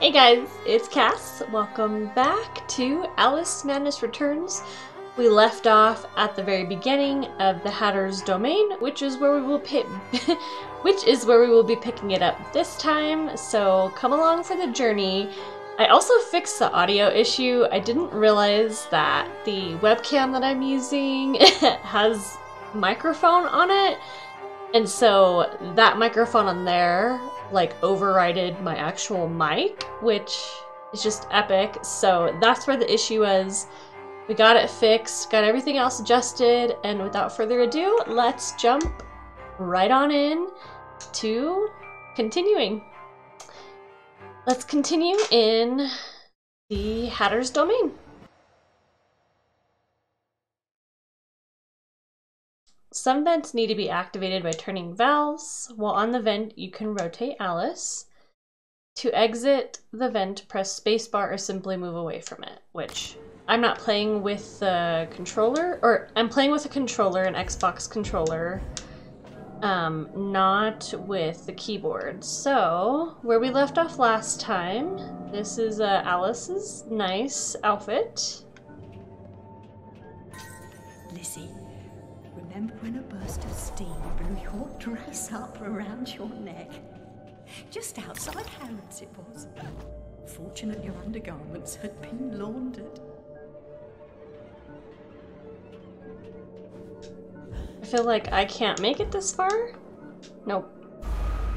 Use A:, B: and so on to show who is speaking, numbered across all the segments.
A: Hey guys, it's Cass. Welcome back to Alice Madness Returns. We left off at the very beginning of the Hatter's Domain, which is where we will pick, which is where we will be picking it up this time. So come along for the journey. I also fixed the audio issue. I didn't realize that the webcam that I'm using has microphone on it. And so that microphone on there like overrided my actual mic, which is just epic. So that's where the issue was. We got it fixed, got everything else adjusted, and without further ado, let's jump right on in to continuing. Let's continue in the Hatter's Domain. Some vents need to be activated by turning valves. While on the vent, you can rotate Alice. To exit the vent, press spacebar or simply move away from it, which I'm not playing with the controller, or I'm playing with a controller, an Xbox controller, um, not with the keyboard. So, where we left off last time, this is uh, Alice's nice outfit.
B: Lizzie, remember when a burst of steam blew your dress up around your neck? Just outside Harrods it was. Fortunate your undergarments had been laundered.
A: I feel like I can't make it this far. Nope.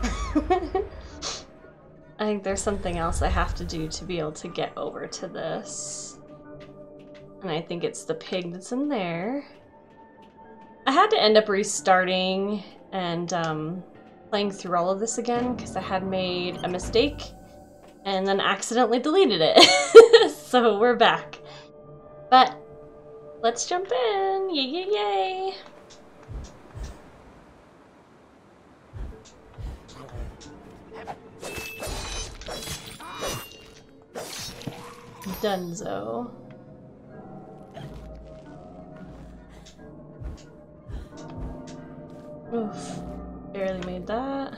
A: I think there's something else I have to do to be able to get over to this. And I think it's the pig that's in there. I had to end up restarting and um, playing through all of this again because I had made a mistake and then accidentally deleted it. so we're back. But let's jump in. Yay, yay, yay. Dunzo. Oof. Barely made that.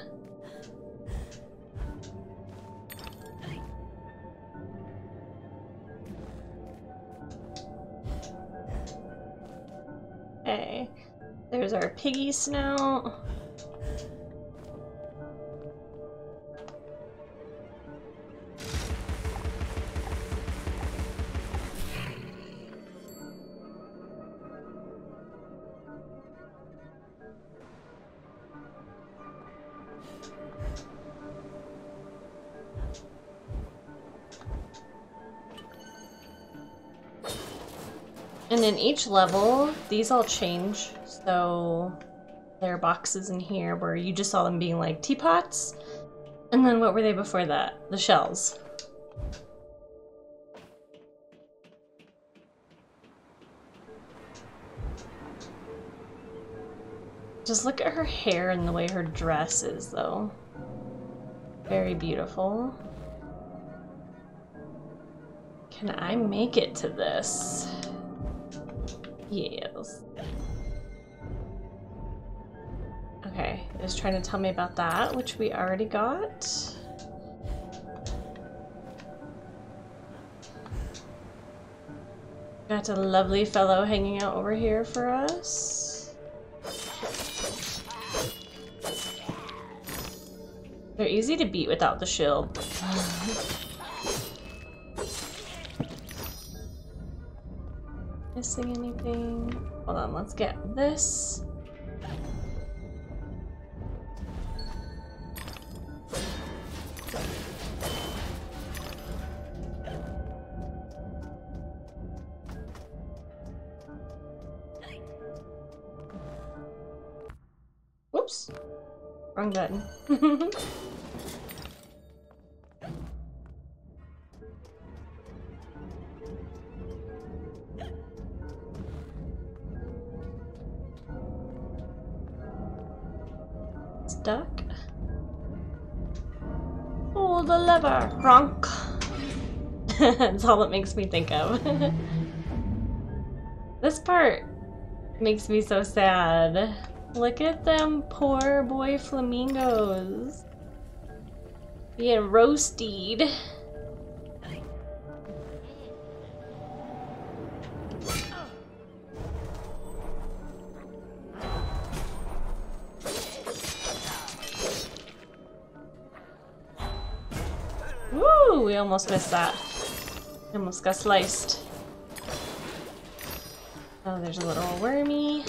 A: Okay. There's our piggy snout. And in each level, these all change. So there are boxes in here where you just saw them being like teapots. And then what were they before that? The shells. Just look at her hair and the way her dress is, though. Very beautiful. Can I make it to this? Yes. Okay, was trying to tell me about that, which we already got. Got a lovely fellow hanging out over here for us. They're easy to beat without the shield. Missing anything? Hold on, let's get this. All it makes me think of. this part makes me so sad. Look at them poor boy flamingos. Being roasted. Woo! We almost missed that. Almost got sliced. Oh, there's a little wormy.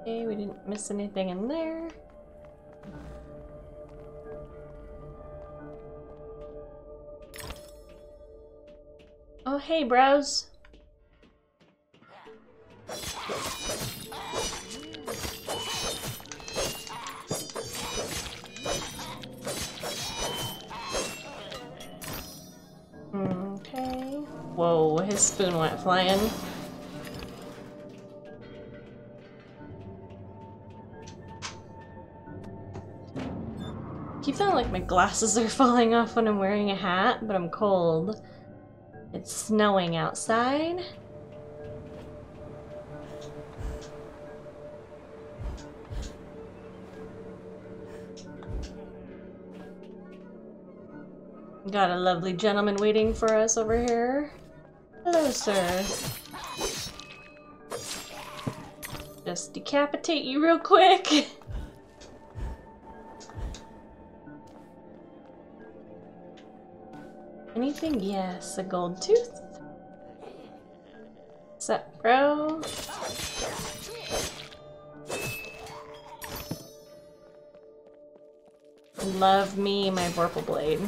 A: Okay, we didn't miss anything in there. Oh, hey, bros. His spoon went flying. keep feeling like my glasses are falling off when I'm wearing a hat, but I'm cold. It's snowing outside. Got a lovely gentleman waiting for us over here. Hello, sir. Just decapitate you real quick. Anything? Yes, a gold tooth. What's up, bro? Love me my Vorpal Blade.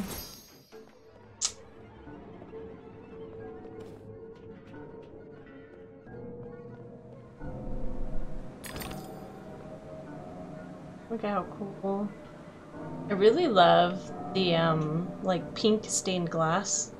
A: Look how cool. I really love the um like pink stained glass.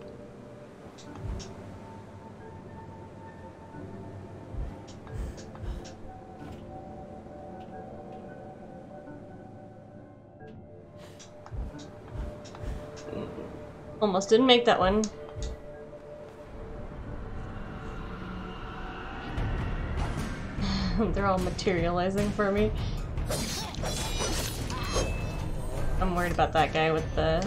A: Almost didn't make that one. They're all materializing for me. I'm worried about that guy with the...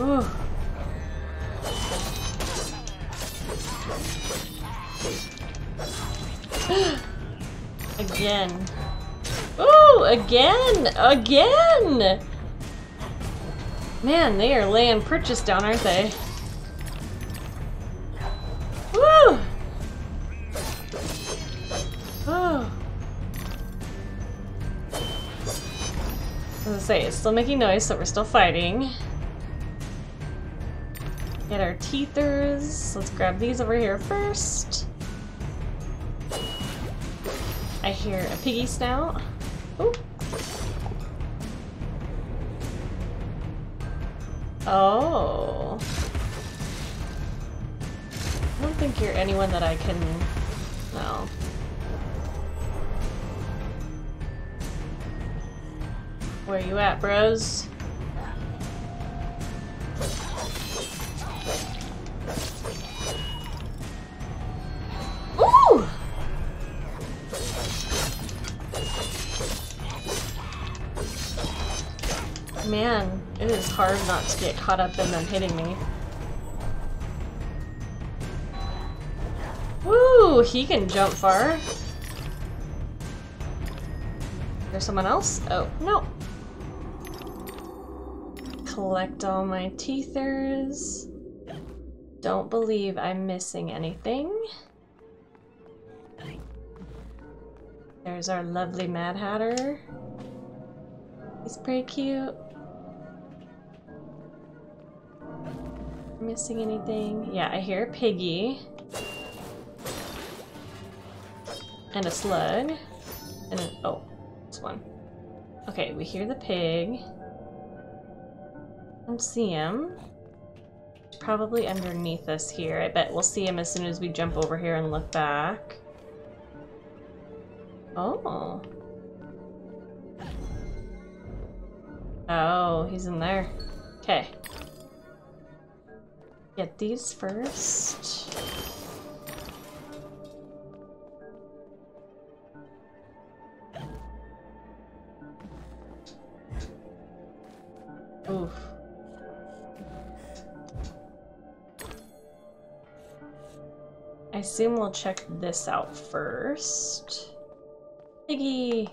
A: Ooh. again. Ooh, again! Again! Man, they are laying purchase down, aren't they? Say, it's still making noise, so we're still fighting. Get our teethers. Let's grab these over here first. I hear a piggy snout. Ooh. Oh. I don't think you're anyone that I can... Where you at, bros? Ooh! Man, it is hard not to get caught up in them hitting me. Woo! He can jump far. There's someone else? Oh, no collect all my teethers. Don't believe I'm missing anything. There's our lovely Mad Hatter. He's pretty cute. Missing anything? Yeah, I hear a piggy. And a slug. And an- oh, this one. Okay, we hear the pig. Don't see him. Probably underneath us here. I bet we'll see him as soon as we jump over here and look back. Oh. Oh, he's in there. Okay. Get these first. Oof. Assume we'll check this out first. Piggy!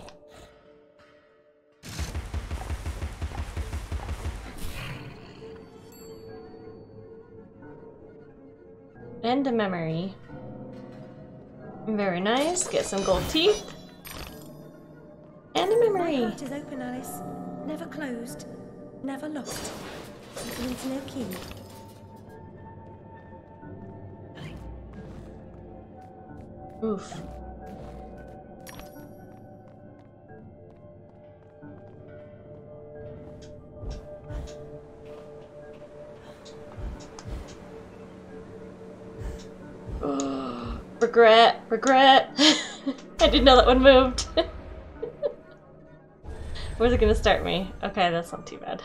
A: And a memory. Very nice. Get some gold teeth. And a
B: My
A: memory.
B: heart is open, Alice. Never closed. Never locked. It needs no key.
A: Oof. regret, regret. I didn't know that one moved. Where's it gonna start me? Okay, that's not too bad.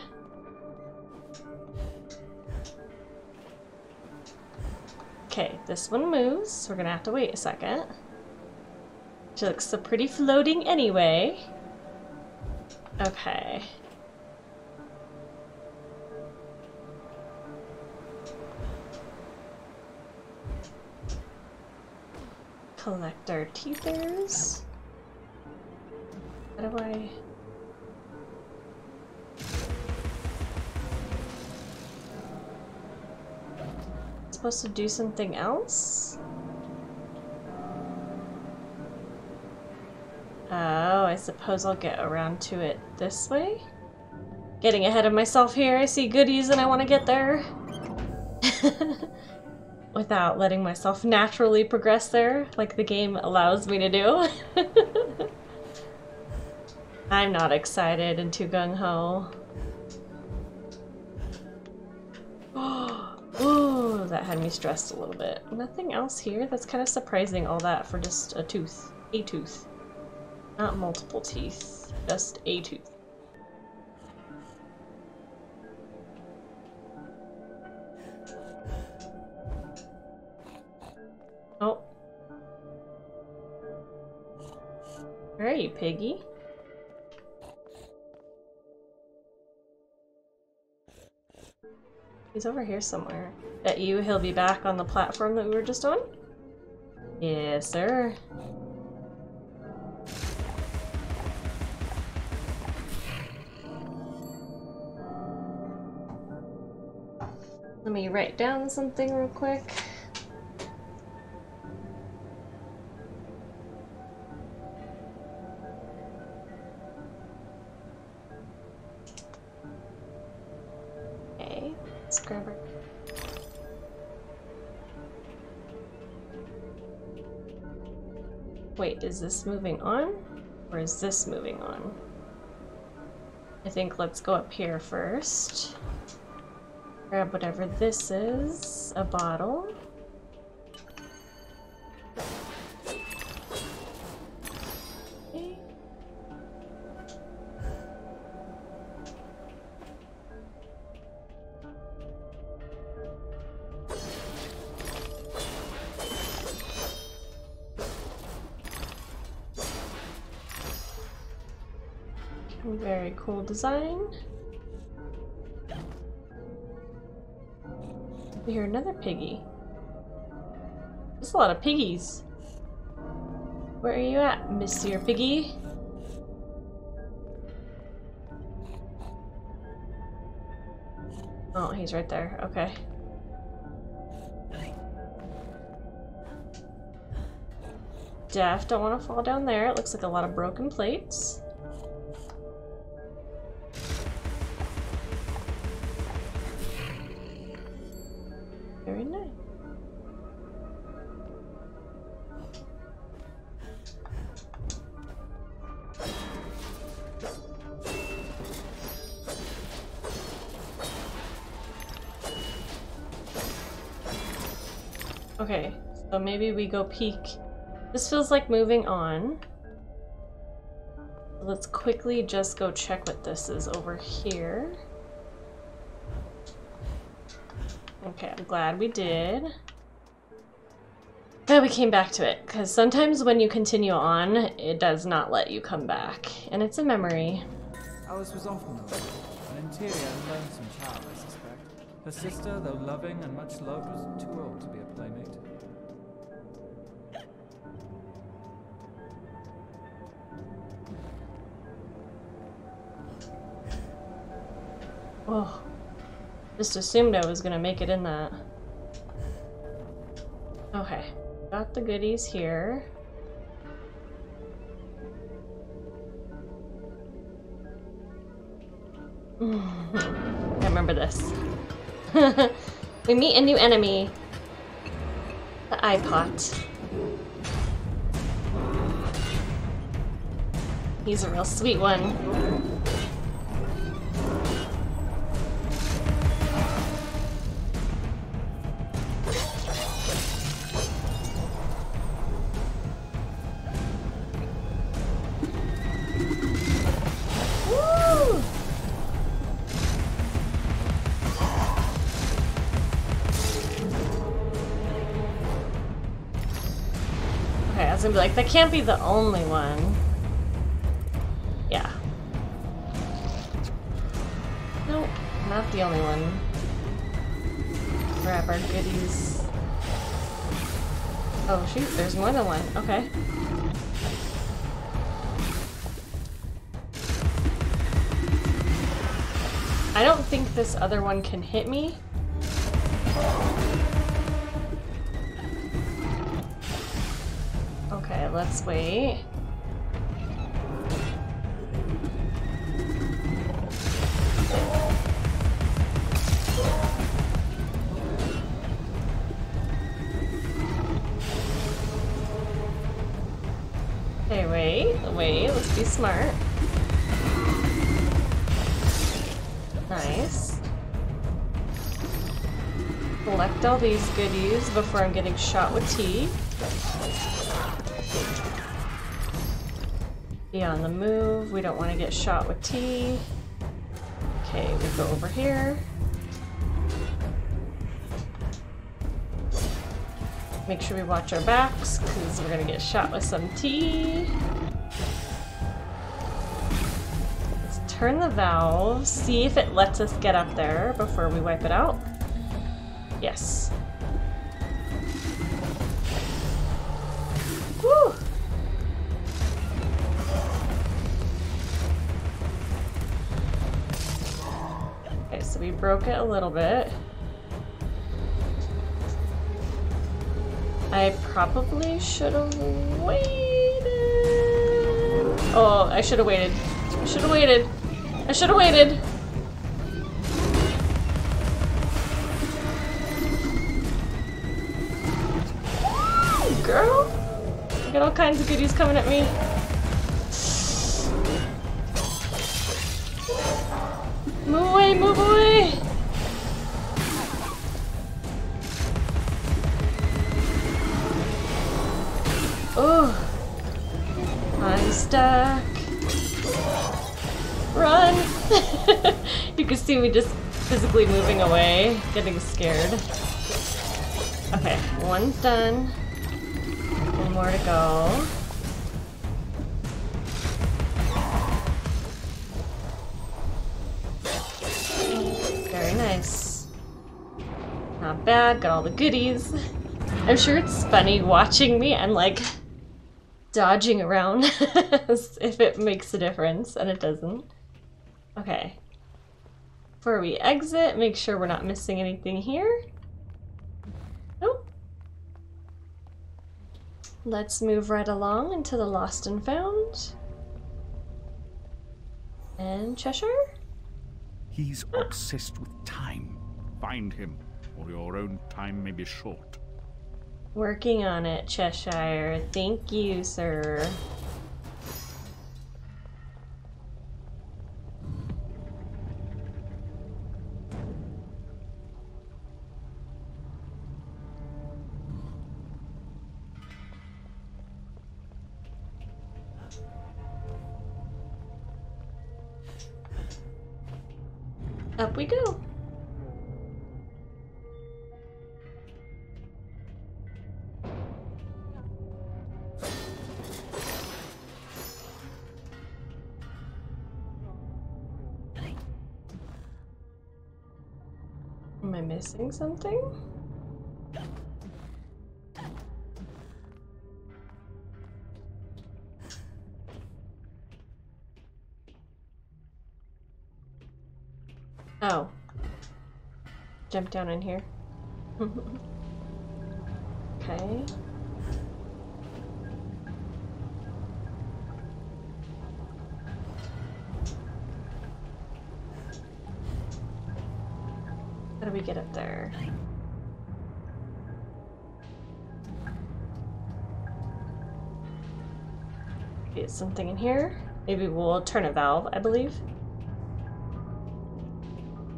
A: Okay, this one moves. We're gonna have to wait a second. She looks so pretty floating anyway. Okay. Collect our teethers. How do I... Supposed to do something else? Oh, I suppose I'll get around to it this way? Getting ahead of myself here, I see goodies and I want to get there. Without letting myself naturally progress there, like the game allows me to do. I'm not excited and too gung-ho. Ooh, that had me stressed a little bit. Nothing else here? That's kind of surprising, all that for just a tooth. A tooth. Not multiple teeth, just a tooth. Oh. Where are you, piggy? He's over here somewhere. Bet you he'll be back on the platform that we were just on? Yes, sir. Let me write down something real quick. Is this moving on? Or is this moving on? I think let's go up here first. Grab whatever this is. A bottle. Cool design. We hear another piggy. There's a lot of piggies. Where are you at, Monsieur Piggy? Oh, he's right there. Okay. Def, don't want to fall down there. It looks like a lot of broken plates. Maybe we go peek. This feels like moving on. Let's quickly just go check what this is over here. Okay, I'm glad we did. Glad we came back to it, because sometimes when you continue on, it does not let you come back. And it's a memory.
C: Alice was often an interior and lonesome child, I suspect. Her sister, though loving and much loved, was too old to be a playmate.
A: Oh. Just assumed I was gonna make it in that. Okay. Got the goodies here. I remember this. we meet a new enemy. The Eyepot. He's a real sweet one. Be like, that can't be the only one. Yeah. Nope, not the only one. Grab our goodies. Oh shoot, there's more than one. Okay. I don't think this other one can hit me. Let's wait. Okay, wait, wait, let's be smart. Nice. Collect all these goodies before I'm getting shot with tea. Be on the move. We don't want to get shot with tea. Okay, we go over here. Make sure we watch our backs because we're gonna get shot with some tea. Let's turn the valve, see if it lets us get up there before we wipe it out. Yes. Broke it a little bit. I probably should have waited. Oh, I should have waited. I should have waited. I should have waited. Girl, I got all kinds of goodies coming at me. Move away, move away. You can see me just physically moving away, getting scared. Okay, one's done. One more to go. Very nice. Not bad, got all the goodies. I'm sure it's funny watching me. I'm like dodging around if it makes a difference, and it doesn't. Okay. Before we exit, make sure we're not missing anything here. Nope. Let's move right along into the Lost and Found. And Cheshire?
D: He's obsessed with time. Find him, or your own time may be short.
A: Working on it, Cheshire. Thank you, sir. Missing something? Oh. Jump down in here. okay. We get up there? Get something in here. Maybe we'll turn a valve, I believe.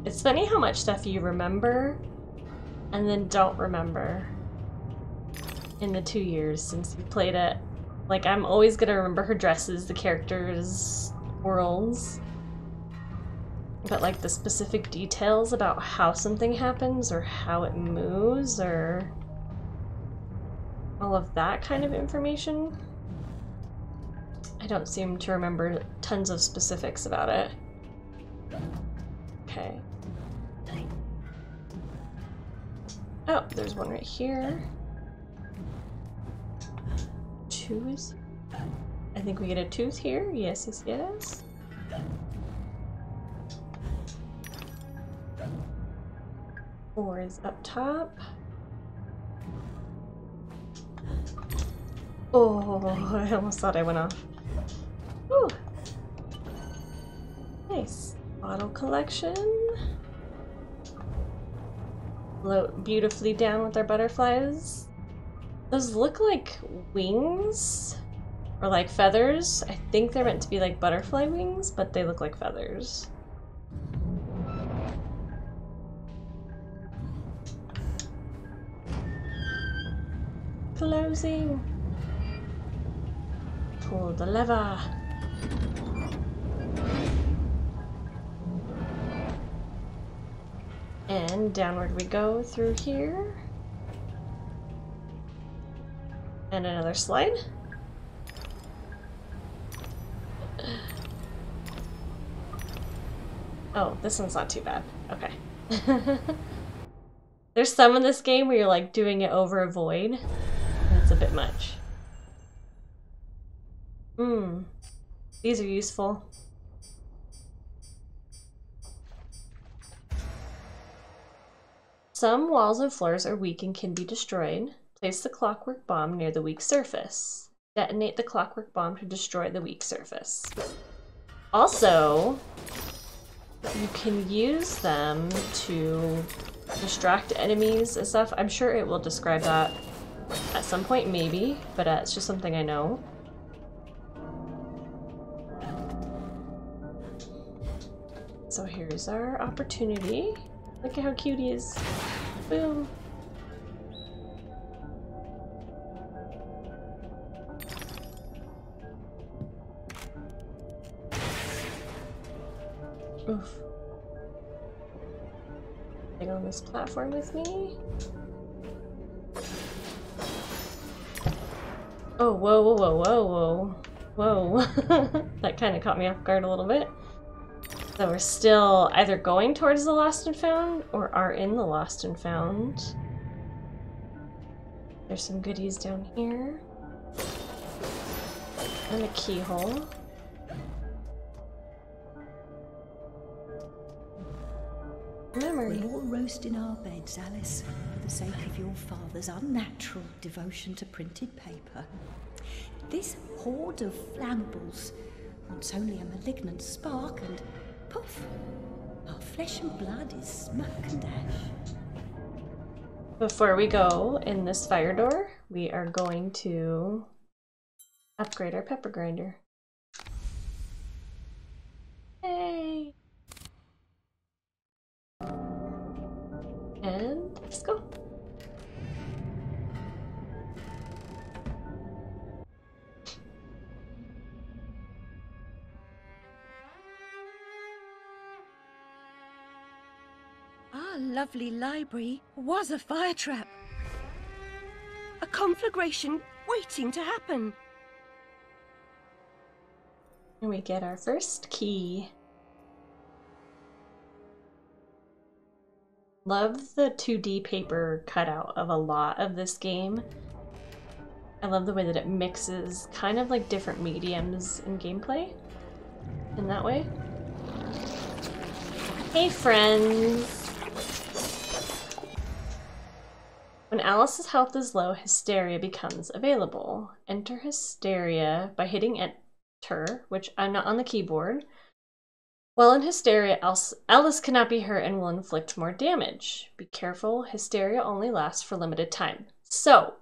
A: It's funny how much stuff you remember and then don't remember in the two years since you played it. Like, I'm always gonna remember her dresses, the characters, worlds. But, like, the specific details about how something happens or how it moves or all of that kind of information, I don't seem to remember tons of specifics about it. Okay. Oh, there's one right here. Tooth. I think we get a tooth here. Yes, yes, yes. Four is up top. Oh, I almost thought I went off. Ooh. Nice. Bottle collection. Float beautifully down with our butterflies. Those look like wings or like feathers. I think they're meant to be like butterfly wings, but they look like feathers. Closing. Pull the lever. And downward we go through here. And another slide. Oh, this one's not too bad. Okay. There's some in this game where you're like doing it over a void. Bit much. Hmm. These are useful. Some walls and floors are weak and can be destroyed. Place the clockwork bomb near the weak surface. Detonate the clockwork bomb to destroy the weak surface. Also, you can use them to distract enemies and stuff. I'm sure it will describe that at some point, maybe, but uh, it's just something I know. So here's our opportunity. Look at how cute he is. Boom. Oof. Get on this platform with me. Oh, whoa, whoa, whoa, whoa, whoa. Whoa. that kind of caught me off guard a little bit. So we're still either going towards the Lost and Found or are in the Lost and Found. There's some goodies down here. And a keyhole. Memory.
B: We'll all roast in our beds, Alice, for the sake of your father's unnatural devotion to printed paper. This horde of flammables wants only a malignant spark and poof, our flesh and blood is smoke and ash.
A: Before we go in this fire door, we are going to upgrade our pepper grinder.
E: Lovely library was a fire trap. A conflagration waiting to happen.
A: And we get our first key. Love the 2D paper cutout of a lot of this game. I love the way that it mixes kind of like different mediums in gameplay in that way. Hey, friends! When Alice's health is low, Hysteria becomes available. Enter Hysteria by hitting Enter, which I'm not on the keyboard. While in Hysteria, Alice cannot be hurt and will inflict more damage. Be careful, Hysteria only lasts for limited time. So,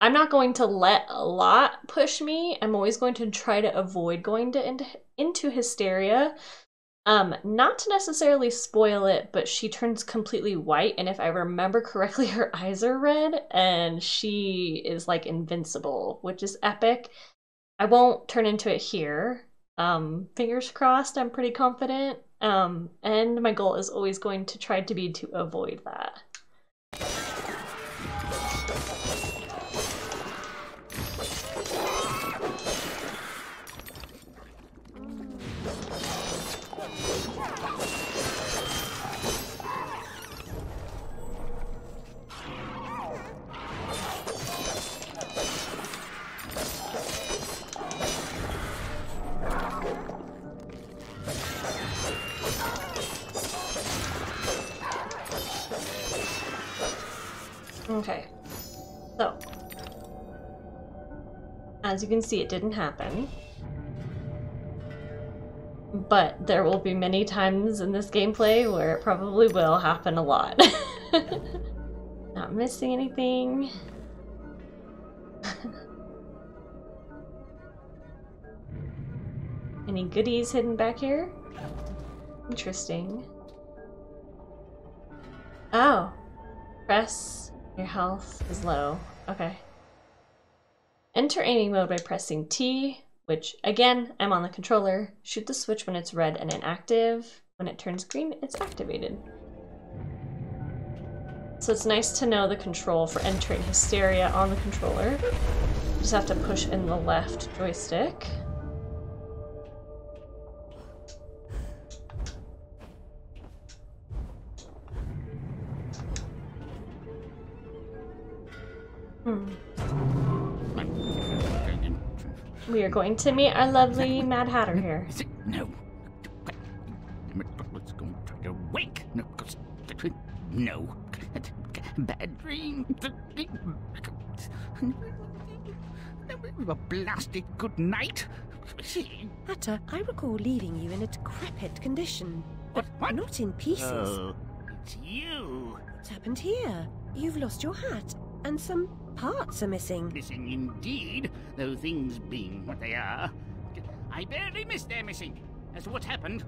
A: I'm not going to let a lot push me. I'm always going to try to avoid going to into, into hysteria. Um, not to necessarily spoil it, but she turns completely white, and if I remember correctly, her eyes are red, and she is like invincible, which is epic. I won't turn into it here. Um, fingers crossed, I'm pretty confident. Um, and my goal is always going to try to be to avoid that. As you can see, it didn't happen. But there will be many times in this gameplay where it probably will happen a lot. Not missing anything. Any goodies hidden back here? Interesting. Oh. Press your health is low. Okay. Enter aiming mode by pressing T, which again, I'm on the controller. Shoot the switch when it's red and inactive. When it turns green, it's activated. So it's nice to know the control for entering Hysteria on the controller. Just have to push in the left joystick. Hmm. We are going to meet our lovely Mad Hatter here.
D: No. Let's go try to wake. No. No. Bad dream. A blasted good night.
E: Hatter, I recall leaving you in a decrepit condition.
D: What? What?
E: Not in pieces.
D: Oh, it's you.
E: What's happened here? You've lost your hat, and some parts are missing.
D: Missing indeed, though things being what they are. I barely missed their missing. As to what's happened,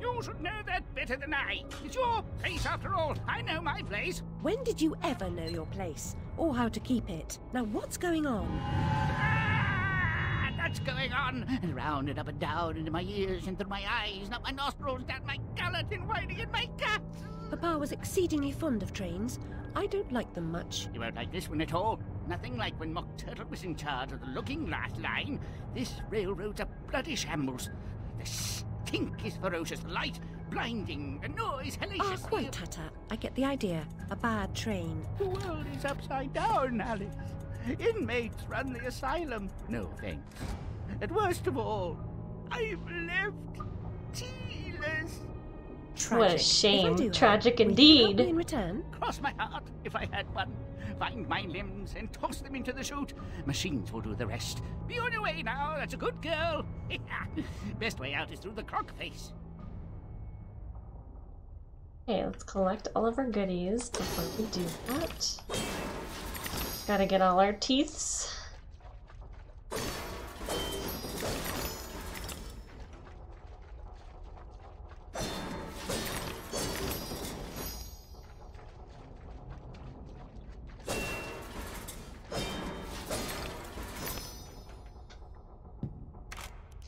D: you should know that better than I. It's your place after all. I know my place.
E: When did you ever know your place? Or how to keep it? Now what's going on?
D: Ah, that's going on. And round and up and down into my ears and through my eyes, and up my nostrils, down my gullet, and winding in my guts.
E: Papa was exceedingly fond of trains. I don't like them much.
D: You won't like this one at all. Nothing like when Mock Turtle was in charge of the Looking Glass line. This railroad's a bloody shambles. The stink is ferocious, the light blinding, the noise hellacious.
E: Ah, quite, Hatter. I get the idea. A bad train.
D: The world is upside down, Alice. Inmates run the asylum. No thanks. And worst of all, I've left tealess.
A: What a
E: Tragic. If I
A: shame.
E: do,
A: Tragic
E: will you help
A: indeed.
E: in return?
D: Cross my heart if I had one. Find my limbs and toss them into the chute. Machines will do the rest. Be on your way now. That's a good girl. Best way out is through the crock face.
A: Okay, let's collect all of our goodies before we do that. Gotta get all our teeths.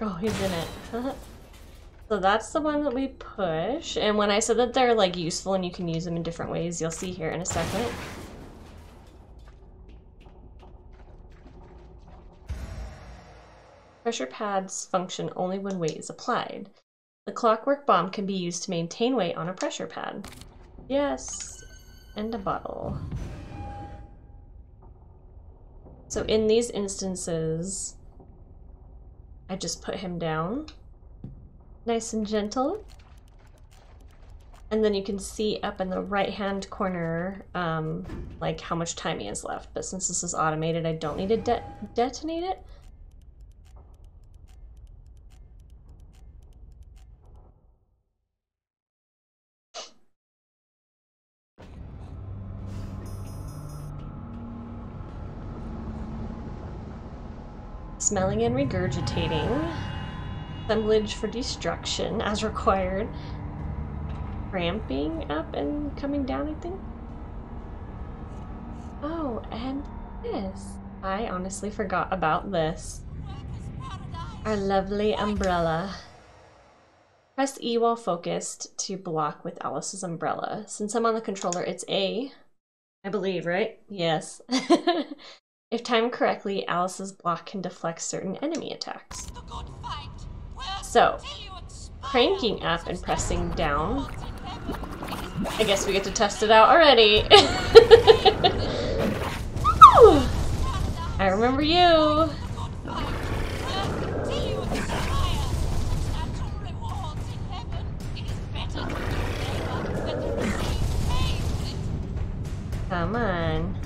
A: Oh, he's in it. So that's the one that we push. And when I said that they're like useful and you can use them in different ways, you'll see here in a second. Pressure pads function only when weight is applied. The clockwork bomb can be used to maintain weight on a pressure pad. Yes, and a bottle. So in these instances, I just put him down. Nice and gentle. And then you can see up in the right hand corner, um, like how much time he has left. But since this is automated, I don't need to de detonate it. Smelling and regurgitating. Assemblage for destruction as required. Ramping up and coming down, I think. Oh, and this. I honestly forgot about this. Our lovely umbrella. Press E while focused to block with Alice's umbrella. Since I'm on the controller, it's A. I believe, right? Yes. if timed correctly, Alice's block can deflect certain enemy attacks. So, cranking up and pressing down. I guess we get to test it out already. I remember you. Come on.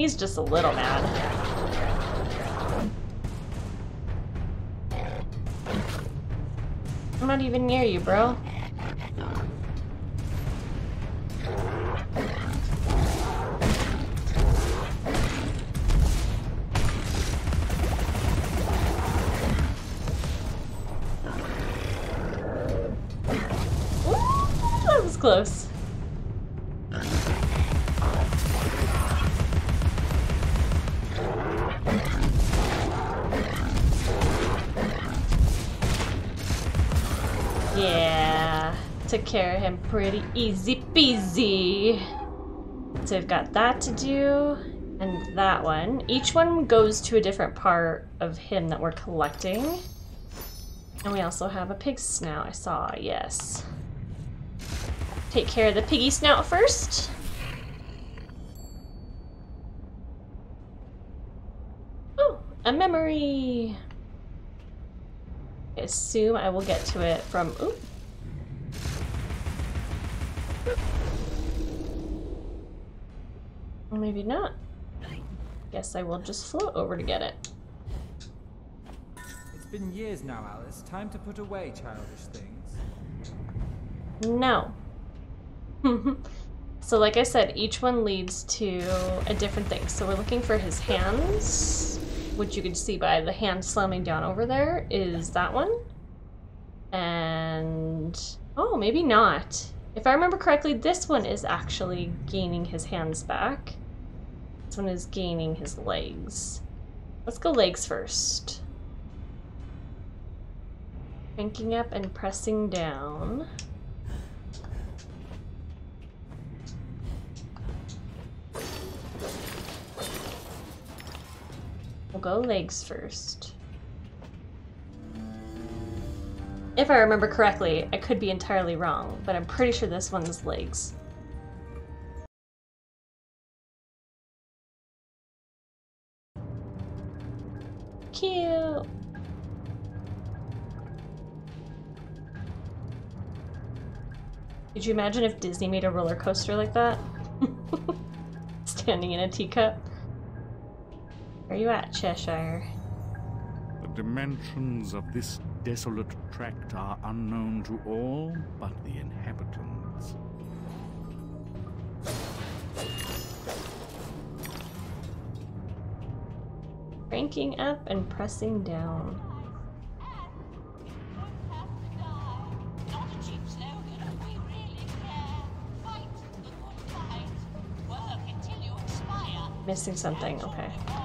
A: He's just a little mad. I'm not even near you, bro. Close. Yeah, took care of him pretty easy peasy. So we've got that to do, and that one. Each one goes to a different part of him that we're collecting. And we also have a pig snout, I saw, yes. Take care of the piggy snout first. Oh, a memory. I assume I will get to it from. Ooh. Maybe not. Guess I will just float over to get it.
C: It's been years now, Alice. Time to put away childish things.
A: No. so like I said, each one leads to a different thing. So we're looking for his hands, which you can see by the hand slamming down over there is that one. And oh, maybe not. If I remember correctly, this one is actually gaining his hands back. This one is gaining his legs. Let's go legs first. Cranking up and pressing down. We'll go legs first. If I remember correctly, I could be entirely wrong, but I'm pretty sure this one's legs. Cute! Could you imagine if Disney made a roller coaster like that? Standing in a teacup. Where are you at, Cheshire?
F: The dimensions of this desolate tract are unknown to all but the inhabitants.
A: Cranking up and pressing down. Missing something, okay.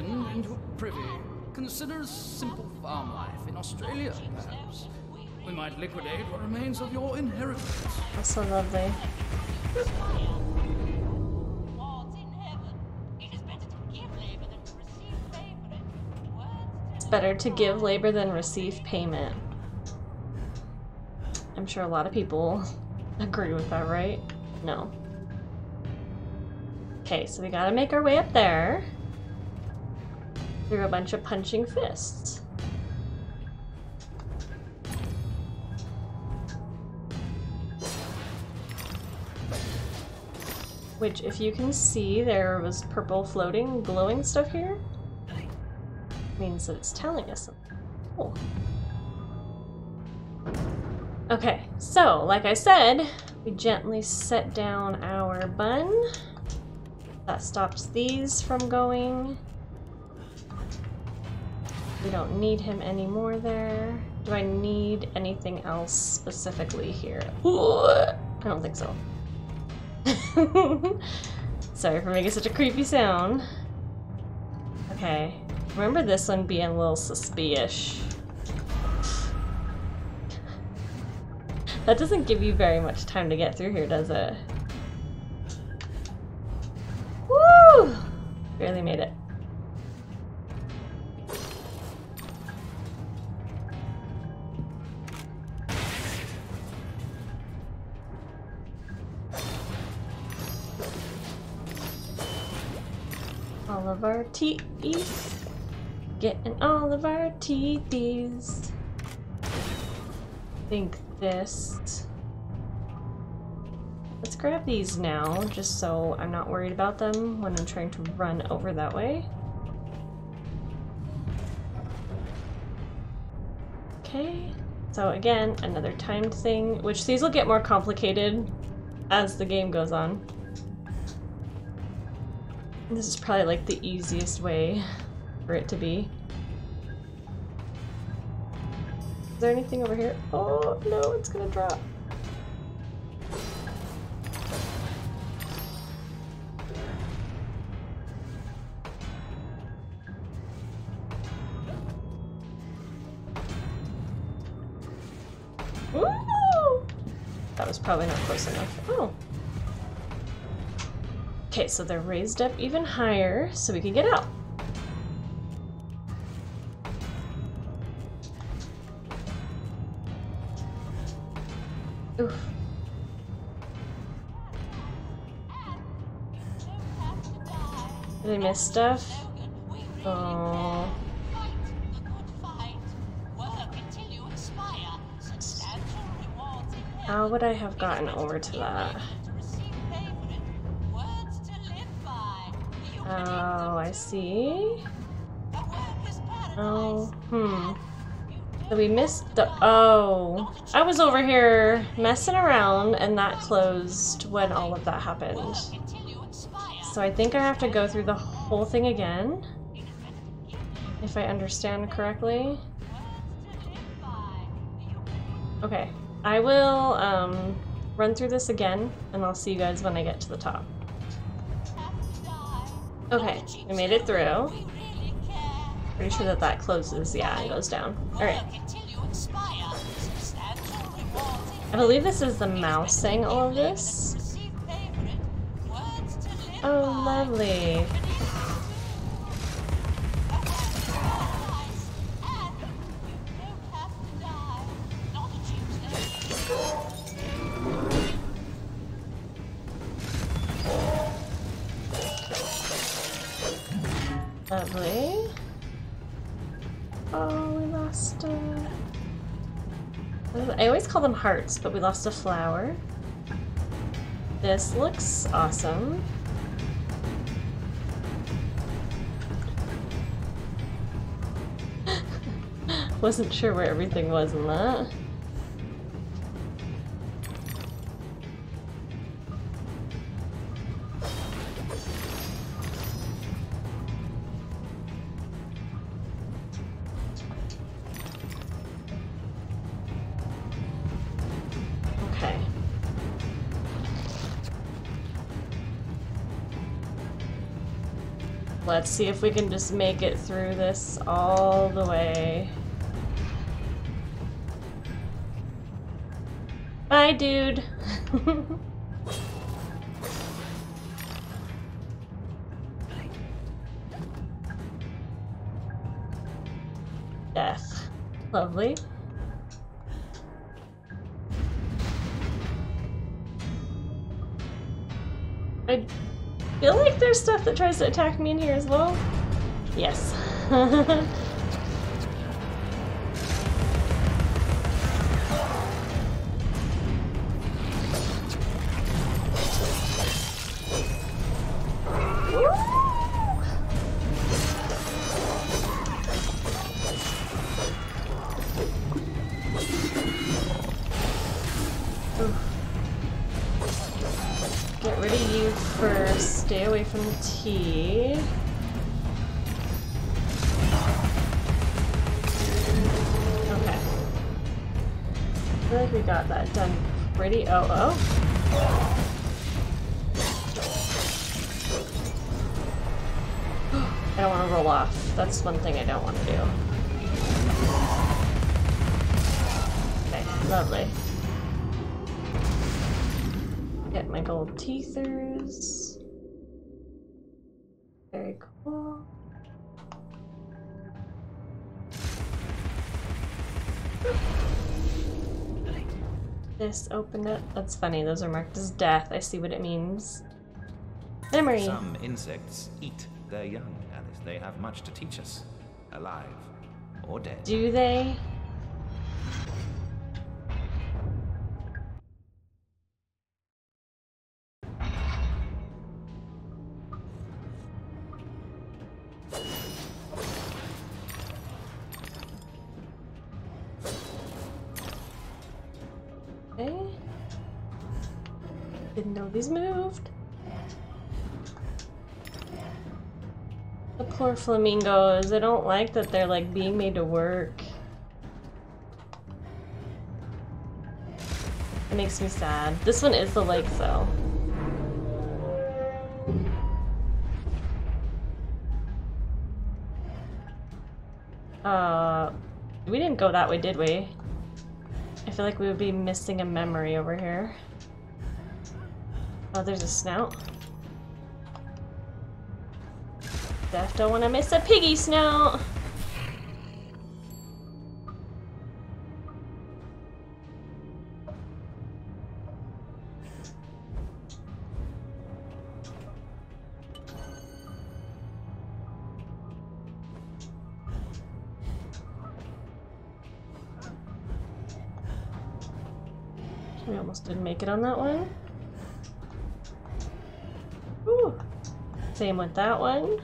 G: Made the East End into a privy. Consider simple farm life in Australia, perhaps. We might liquidate what remains of your inheritance.
A: That's so lovely. It's better to give labor than receive payment. I'm sure a lot of people agree with that, right? No. Okay, so we gotta make our way up there through a bunch of punching fists. Which, if you can see, there was purple floating, glowing stuff here. Means that it's telling us something. Cool. Okay, so, like I said, we gently set down our bun. That stops these from going. We don't need him anymore there. Do I need anything else specifically here? I don't think so. Sorry for making such a creepy sound. Okay. Remember this one being a little suspicious. That doesn't give you very much time to get through here, does it? Woo! Barely made it. Teeth. Getting all of our teethies. think this. Let's grab these now, just so I'm not worried about them when I'm trying to run over that way. Okay, so again, another timed thing, which these will get more complicated as the game goes on. This is probably like the easiest way for it to be. Is there anything over here? Oh no, it's gonna drop. Ooh! That was probably not close enough. Oh. Okay, so they're raised up even higher so we can get out. Oof. Did I miss stuff? Oh. How would I have gotten over to that? Oh, I see. Oh, hmm. So we missed the- oh. I was over here messing around and that closed when all of that happened. So I think I have to go through the whole thing again. If I understand correctly. Okay. I will um, run through this again and I'll see you guys when I get to the top. Okay, we made it through. Pretty sure that that closes, yeah, and goes down. Alright. I believe this is the mouse saying all of this. Oh, lovely. Lovely. Hearts, but we lost a flower. This looks awesome. Wasn't sure where everything was in that. Let's see if we can just make it through this all the way. Bye, dude. Death. Lovely. That tries to attack me in here as well. Yes. one thing I don't want to do. Okay, lovely. Get my gold teethers. Very cool. This opened it. That's funny. Those are marked as death. I see what it means. Memory.
H: Some insects eat their young. They have much to teach us, alive or dead.
A: Do they? Flamingos. I don't like that they're like being made to work. It makes me sad. This one is the lake though. Uh, we didn't go that way, did we? I feel like we would be missing a memory over here. Oh, there's a snout. Def don't want to miss a piggy snout. We almost didn't make it on that one. Ooh. Same with that one.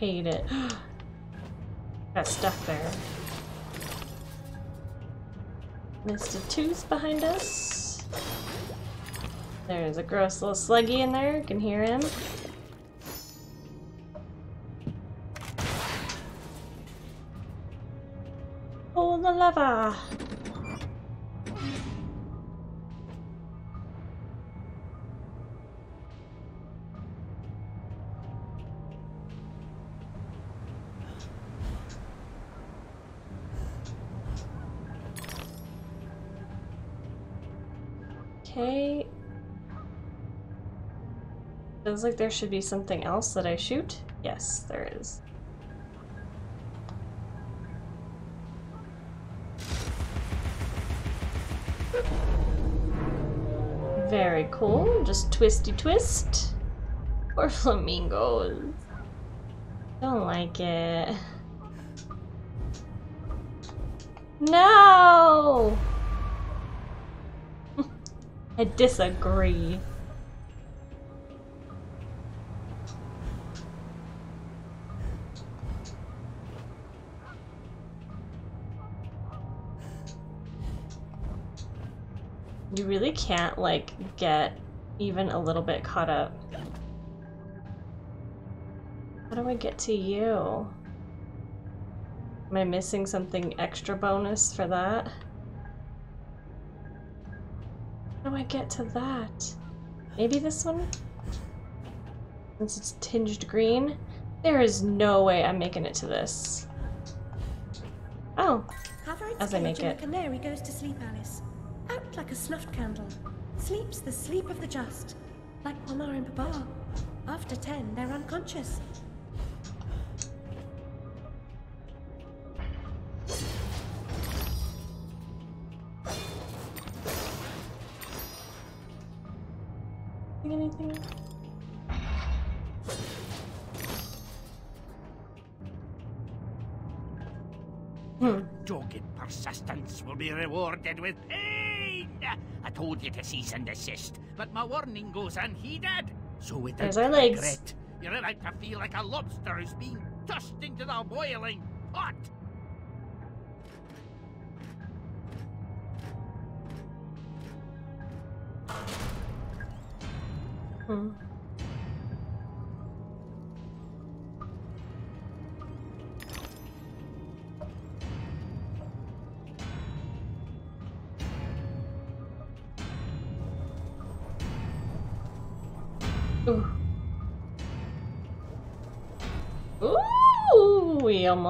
A: Hate it. Got stuck there. Mr. tooth behind us. There's a gross little sluggy in there. You can hear him. Oh, the lava! Feels like there should be something else that I shoot. Yes, there is. Very cool. Just twisty twist. Poor flamingos. Don't like it. No! I disagree. You really can't, like, get even a little bit caught up. How do I get to you? Am I missing something extra bonus for that? How do I get to that? Maybe this one? Since it's tinged green? There is no way I'm making it to this. Oh, As I make it.
E: Canary goes to sleep, Alice. Out like a snuffed candle. Sleeps the sleep of the just. Like Mama and Papa. After ten, they're unconscious.
A: anything? Hmm.
D: Dogged persistence will be rewarded with pain. I told you to cease and desist, but my warning goes unheeded. So without
A: There's our legs.
D: regret, you're about to feel like a lobster who's tossed into the boiling pot.
A: Hmm.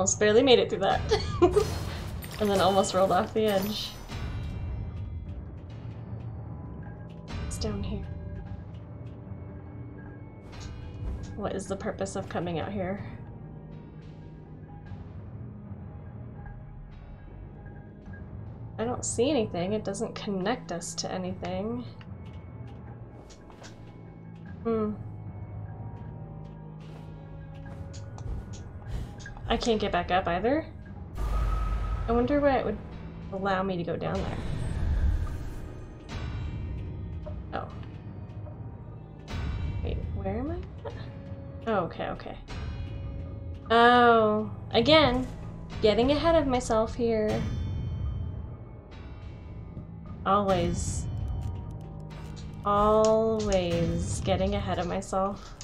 A: Almost barely made it through that. and then almost rolled off the edge. It's down here. What is the purpose of coming out here? I don't see anything. It doesn't connect us to anything. Hmm. I can't get back up either. I wonder why it would allow me to go down there. Oh. Wait, where am I? Oh, okay, okay. Oh, again, getting ahead of myself here. Always. Always getting ahead of myself.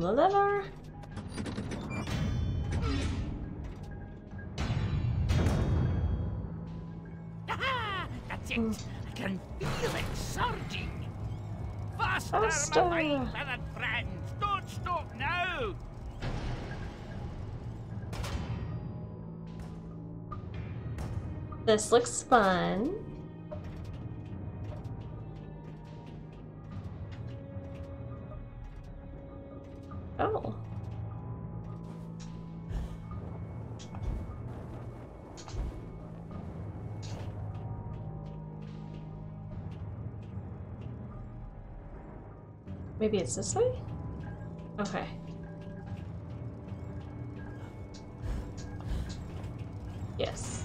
A: The lever.
D: Aha! That's it.
A: Hmm.
D: I can feel it surging. Faster,
A: Faster.
D: my friends. Don't stop now.
A: This looks fun. Maybe it's this way? Okay. Yes.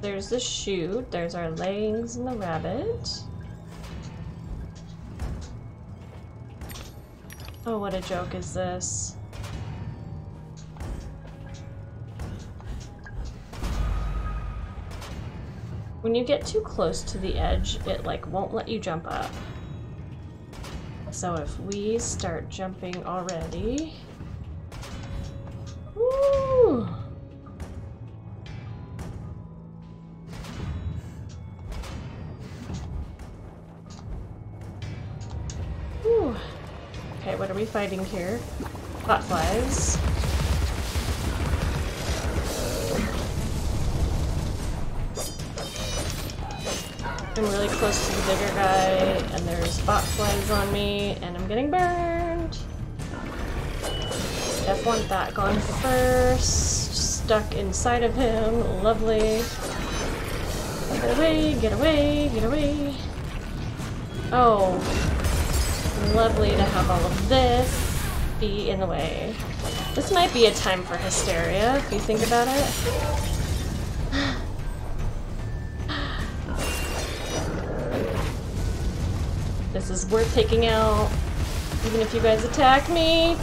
A: There's the chute, there's our legs and the rabbit. Oh, what a joke is this? When you get too close to the edge, it like won't let you jump up. So if we start jumping already... Woo! Whew. Okay, what are we fighting here? Hot flies. I'm really close to the bigger guy, and there's bot flies on me, and I'm getting burned. Def want that gone first. Stuck inside of him. Lovely. Get away, get away, get away. Oh, lovely to have all of this be in the way. This might be a time for hysteria, if you think about it. Is worth taking out, even if you guys attack me.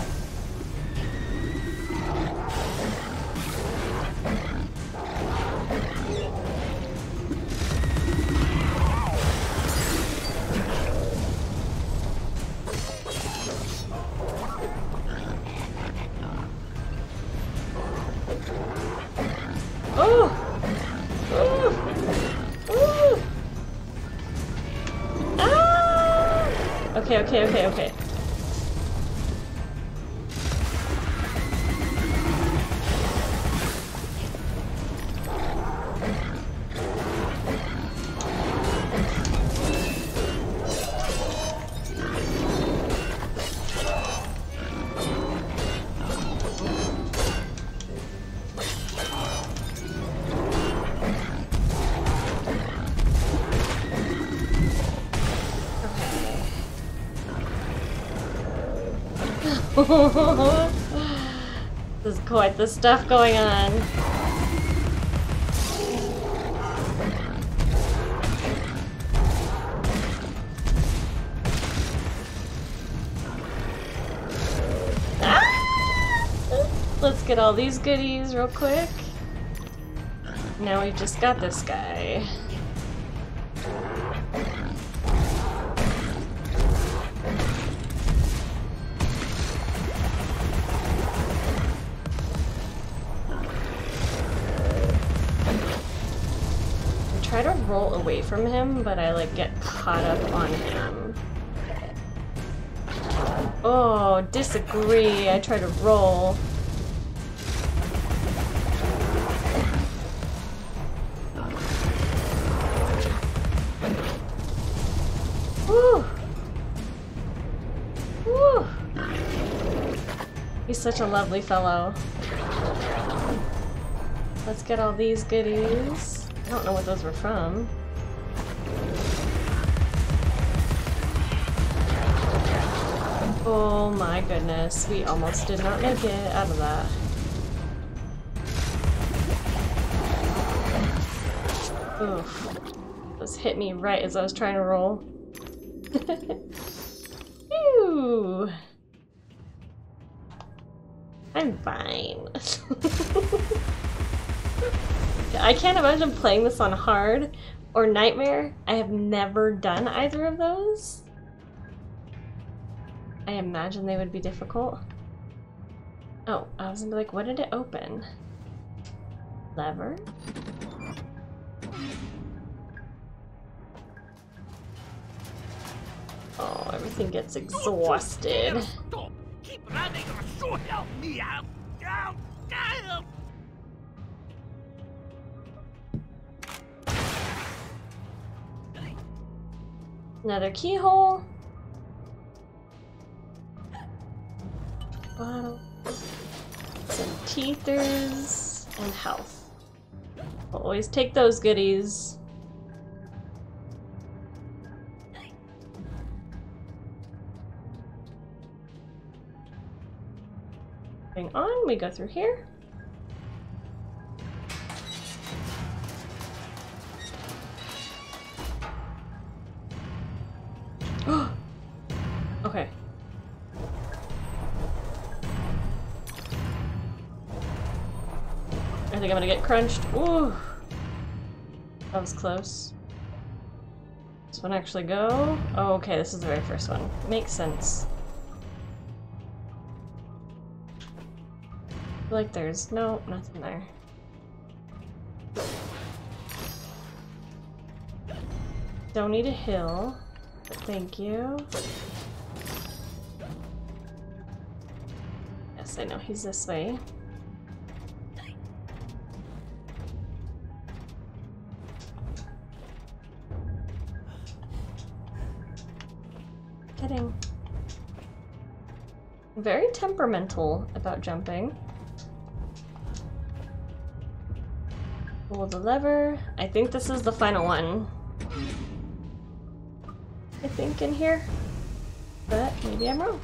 A: There's quite the stuff going on. Ah! Let's get all these goodies real quick. Now we've just got this guy. Away from him, but I like get caught up on him. Oh, disagree. I try to roll. Woo! Woo! He's such a lovely fellow. Let's get all these goodies. I don't know what those were from. Oh my goodness, we almost did not make it out of that. Oof. This hit me right as I was trying to roll. Phew. I'm fine. I can't imagine playing this on hard or nightmare. I have never done either of those. I imagine they would be difficult. Oh, I was gonna be like, what did it open? Lever? Oh, everything gets exhausted.
D: Keep running or so help me out! Out! Out!
A: Another keyhole. Bottle. Some teethers and health. Always take those goodies. Moving on, we go through here. I think I'm gonna get crunched. Ooh. That was close. This one actually go? Oh, okay, this is the very first one. Makes sense. like there's no nothing there. Don't need a hill. Thank you. Yes, I know he's this way. Very temperamental about jumping. Pull the lever. I think this is the final one. I think in here. But maybe I'm wrong.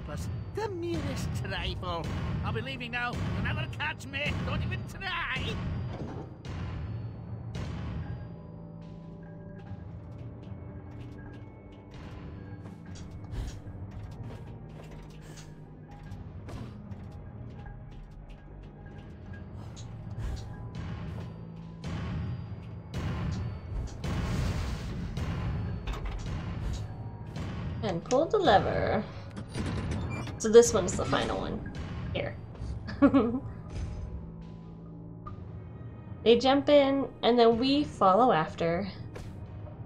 D: Stop us? The merest trifle. I'll be leaving now. You'll never catch me. Don't even try.
A: So this one's the final one. Here. they jump in, and then we follow after.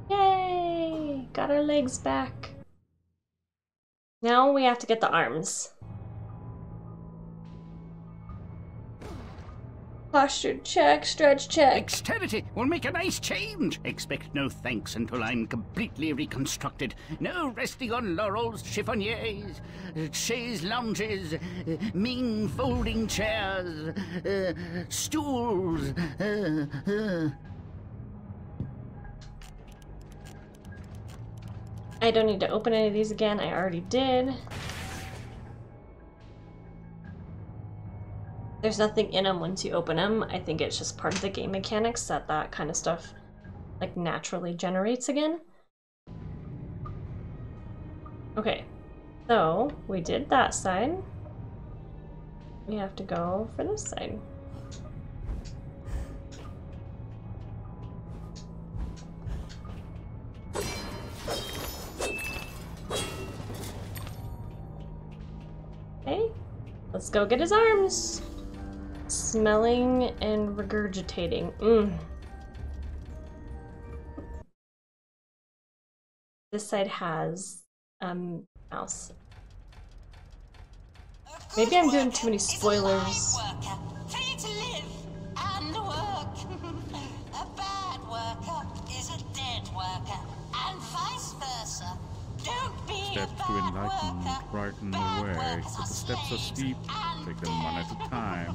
A: Yay! Got our legs back. Now we have to get the arms. Posture check, stretch check.
D: Dexterity will make a nice change. Expect no thanks until I'm completely reconstructed. No resting on laurels, chiffoniers, uh, chaise lounges, uh, mean folding chairs, uh, stools. Uh, uh.
A: I don't need to open any of these again. I already did. There's nothing in them once you open them. I think it's just part of the game mechanics that that kind of stuff like naturally generates again. Okay, so we did that side. We have to go for this side. Okay, let's go get his arms. Smelling and regurgitating. Mm. This side has um mouse. Maybe I'm doing too many spoilers.
I: Free to live and work. a bad worker is a dead worker, and vice versa. Don't be
F: Steps to
I: bad
F: enlightenment
I: worker.
F: brighten the way, but the steps are steep. Take them one at a time.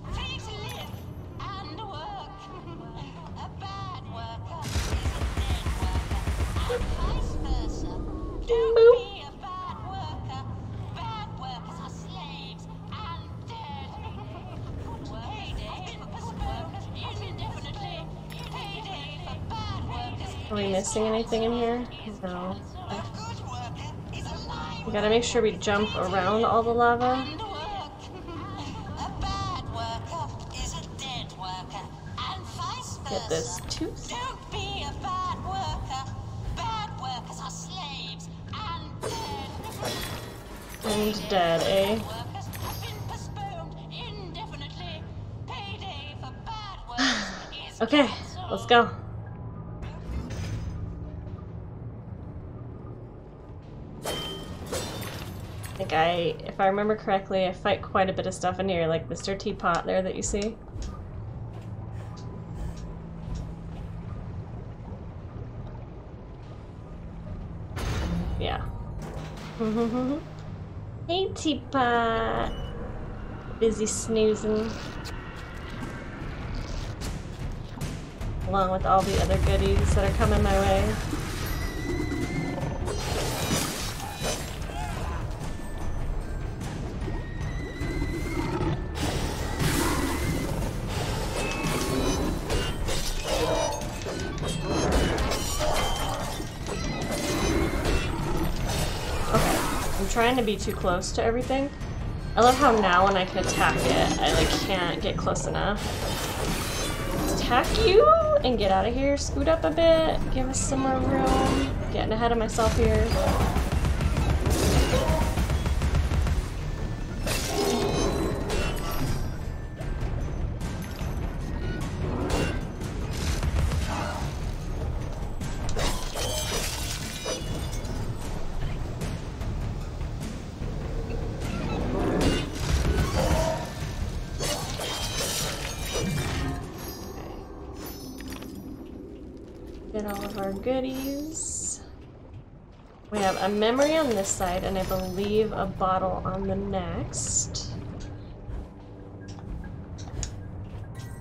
A: We missing anything in here? No. We gotta make sure we jump around all the lava. Get this tooth.
I: And dead.
A: Eh? Okay, let's go. Think I, if I remember correctly, I fight quite a bit of stuff in here, like Mr. Teapot there that you see. Yeah. hey, Teapot. Busy snoozing. Along with all the other goodies that are coming my way. To be too close to everything. I love how now when I can attack it, I like can't get close enough. Attack you and get out of here. Scoot up a bit. Give us some more room. Getting ahead of myself here. Get all of our goodies. We have a memory on this side, and I believe a bottle on the next.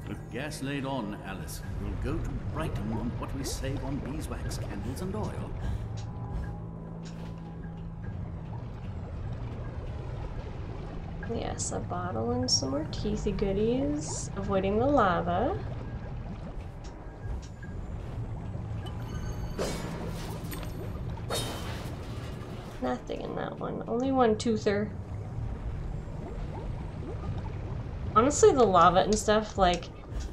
J: The gas laid on, Alice, we'll go to Brighton on what we save on beeswax, candles, and oil.
A: Yes, a bottle and some more teethy goodies. Avoiding the lava. One. Only one toother. honestly, the lava and stuff, like,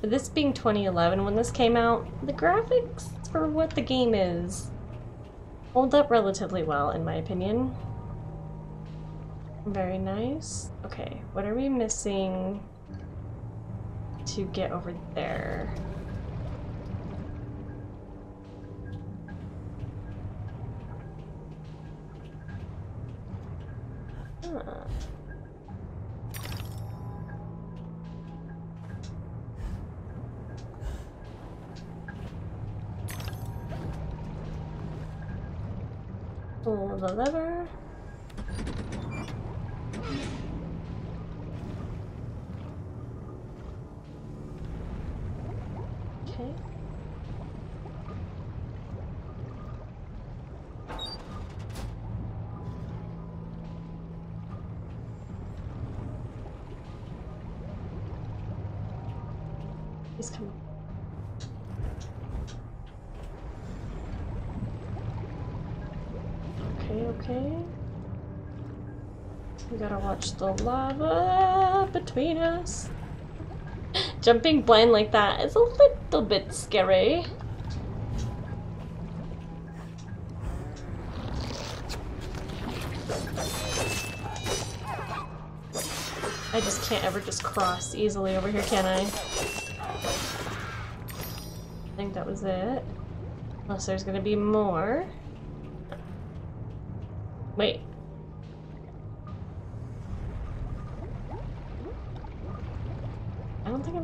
A: this being 2011 when this came out, the graphics for what the game is hold up relatively well, in my opinion. Very nice. Okay, what are we missing to get over there? of 11. The lava between us. Jumping blind like that is a little bit scary. I just can't ever just cross easily over here, can I? I think that was it. Unless there's gonna be more.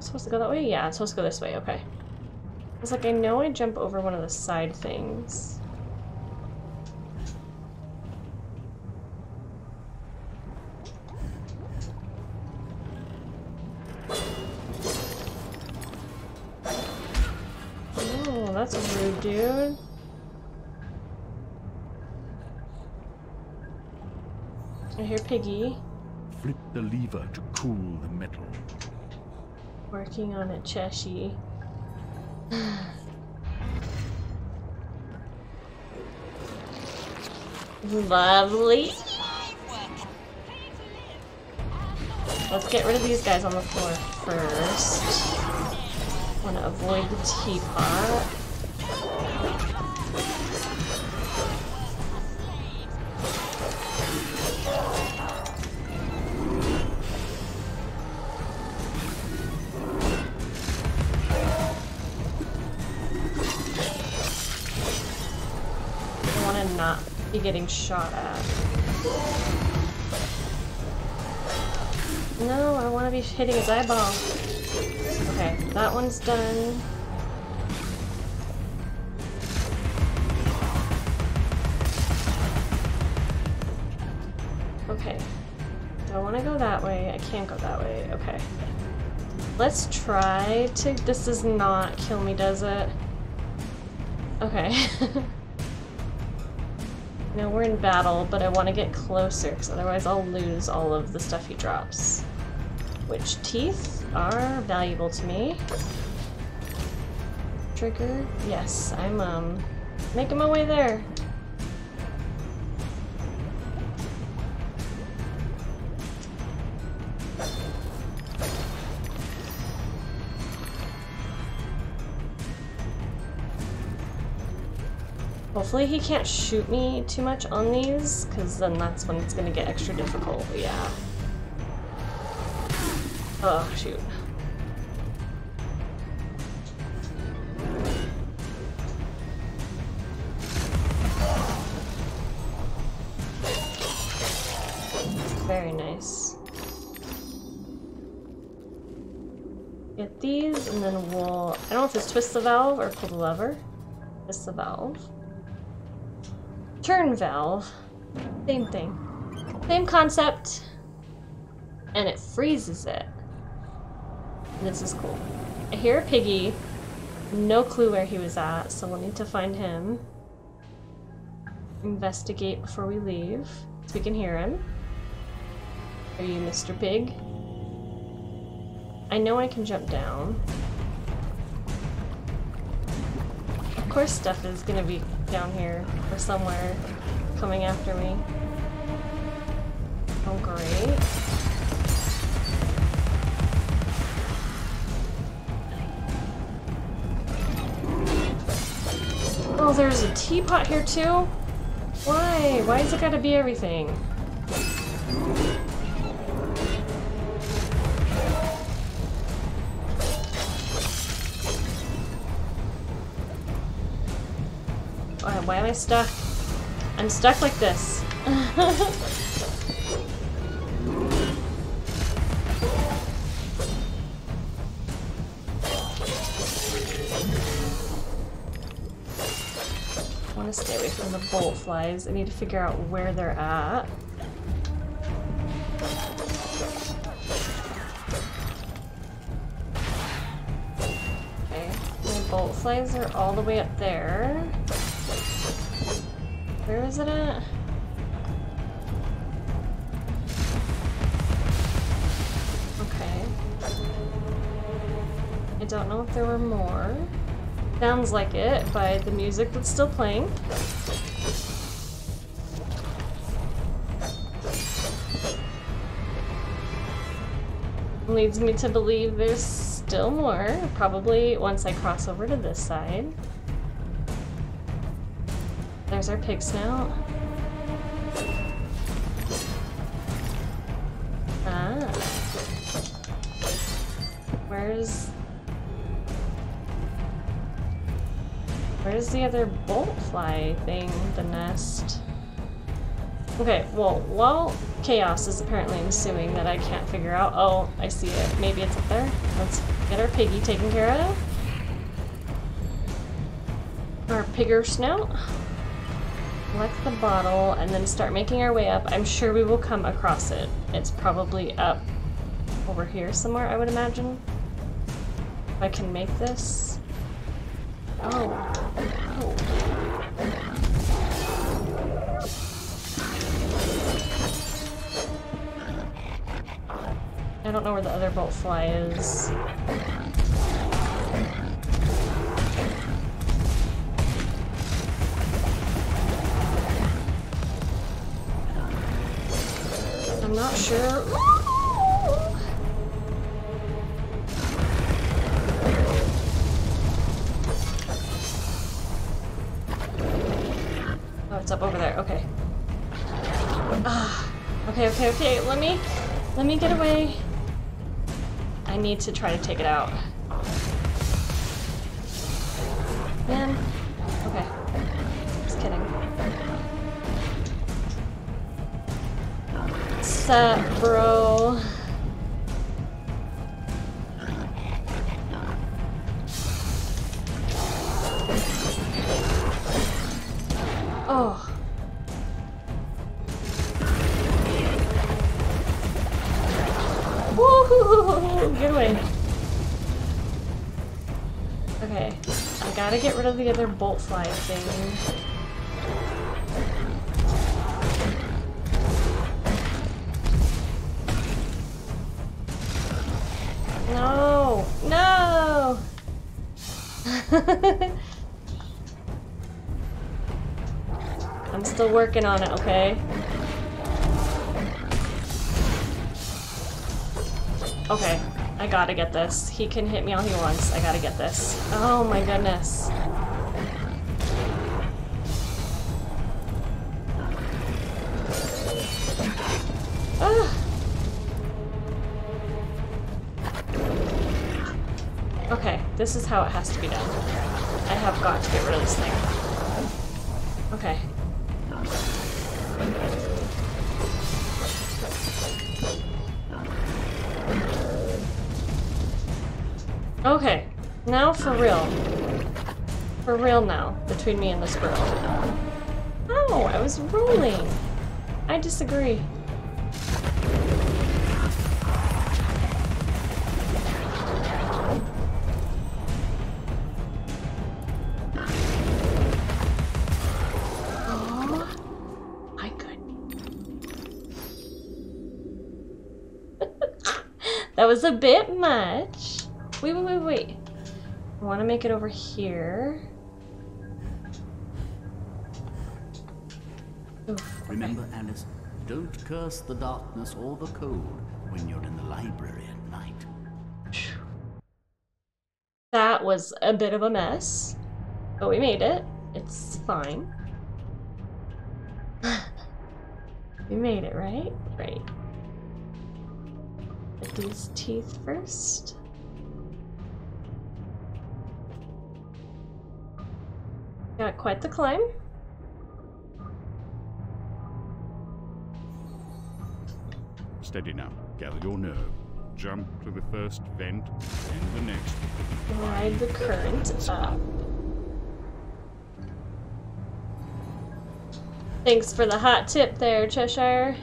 A: Supposed to go that way. Yeah, I'm supposed to go this way. Okay. It's like I know I jump over one of the side things. Oh, that's a rude, dude. I hear Piggy
F: Flip the lever to.
A: Working on it, Cheshi. Lovely. Let's get rid of these guys on the floor first. Want to avoid the teapot. Getting shot at. No, I want to be hitting his eyeball. Okay, that one's done. Okay. Do I want to go that way? I can't go that way. Okay. Let's try to... This does not kill me, does it? Okay. no, we're in battle, but I want to get closer, because otherwise I'll lose all of the stuff he drops. Which teeth are valuable to me. Trigger? Yes, I'm, um, making my way there. Hopefully he can't shoot me too much on these, because then that's when it's going to get extra difficult, yeah. Oh, shoot. Very nice. Get these, and then we'll... I don't know if it's twist the valve or pull the lever. Twist the valve. Turn valve. Same thing. Same concept. And it freezes it. This is cool. I hear a piggy. No clue where he was at, so we'll need to find him. Investigate before we leave. So we can hear him. Are you Mr. Pig? I know I can jump down. Of course stuff is gonna be down here or somewhere coming after me. Oh, great. Oh, there's a teapot here too? Why? Why is it gotta be everything? Why, why am I stuck? I'm stuck like this. I want to stay away from the bolt flies. I need to figure out where they're at. Okay, my bolt flies are all the way up there. Where is it at? Okay. I don't know if there were more. Sounds like it by the music that's still playing. Leads me to believe there's still more, probably once I cross over to this side. There's our pig snout. Ah. Where's... Where's the other bolt fly thing? The nest? Okay, well, while chaos is apparently ensuing that I can't figure out... Oh, I see it. Maybe it's up there. Let's get our piggy taken care of. Our pigger snout. Collect the bottle and then start making our way up. I'm sure we will come across it. It's probably up over here somewhere, I would imagine. If I can make this. Oh. oh. I don't know where the other bolt fly is. Not sure. Oh, it's up over there. Okay. Ah. Okay, okay, okay. Let me, let me get away. I need to try to take it out. Sup, bro? Oh. Woohoo! Get away. Okay. I gotta get rid of the other bolt fly thing. No! No! I'm still working on it, okay? Okay, I gotta get this. He can hit me all he wants. I gotta get this. Oh my goodness. This is how it has to be done. I have got to get rid of this thing. Okay. Okay, now for real. For real now, between me and this girl. Oh, I was rolling. I disagree. I want to make it over here. Oof,
J: Remember, Alice, don't curse the darkness or the cold when you're in the library at night.
A: That was a bit of a mess, but we made it. It's fine. we made it, right? Right. Get these teeth first. Got quite the climb.
F: Steady now. Gather your nerve. Jump to the first vent, then the next.
A: Ride the current up. Thanks for the hot tip there, Cheshire.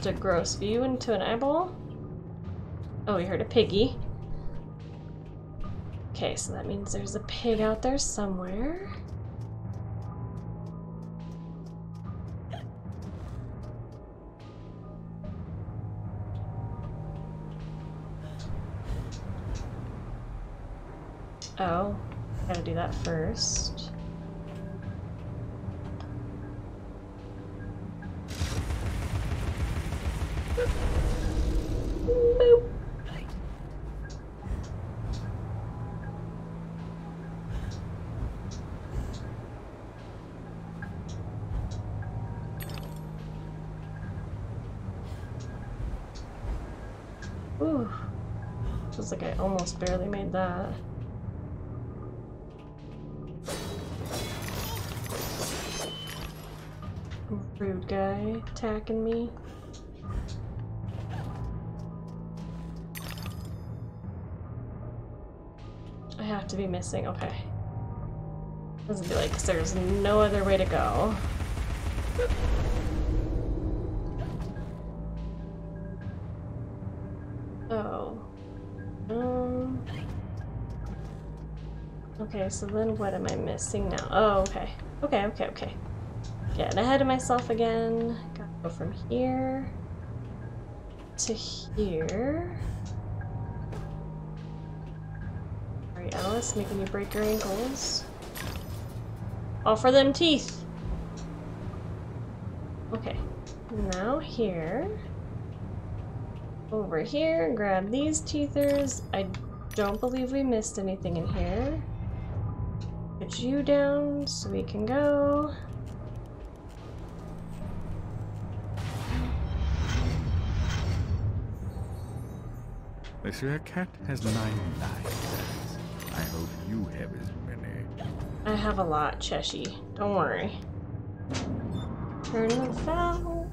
A: Just a gross view into an eyeball. Oh, we heard a piggy. Okay, so that means there's a pig out there somewhere. Oh, gotta do that first. Made that. Rude guy attacking me. I have to be missing. Okay. Doesn't be like 'cause there's no other way to go. So then what am I missing now? Oh, okay. Okay, okay, okay. Getting ahead of myself again. Gotta go from here to here. Sorry, Alice, making you break your ankles. Offer them teeth! Okay. Now here. Over here, grab these teethers. I don't believe we missed anything in here. Put you down so we can go.
F: Say cat has nine lives. I hope you have as many.
A: I have a lot, Cheshi. Don't worry. Turn the foul.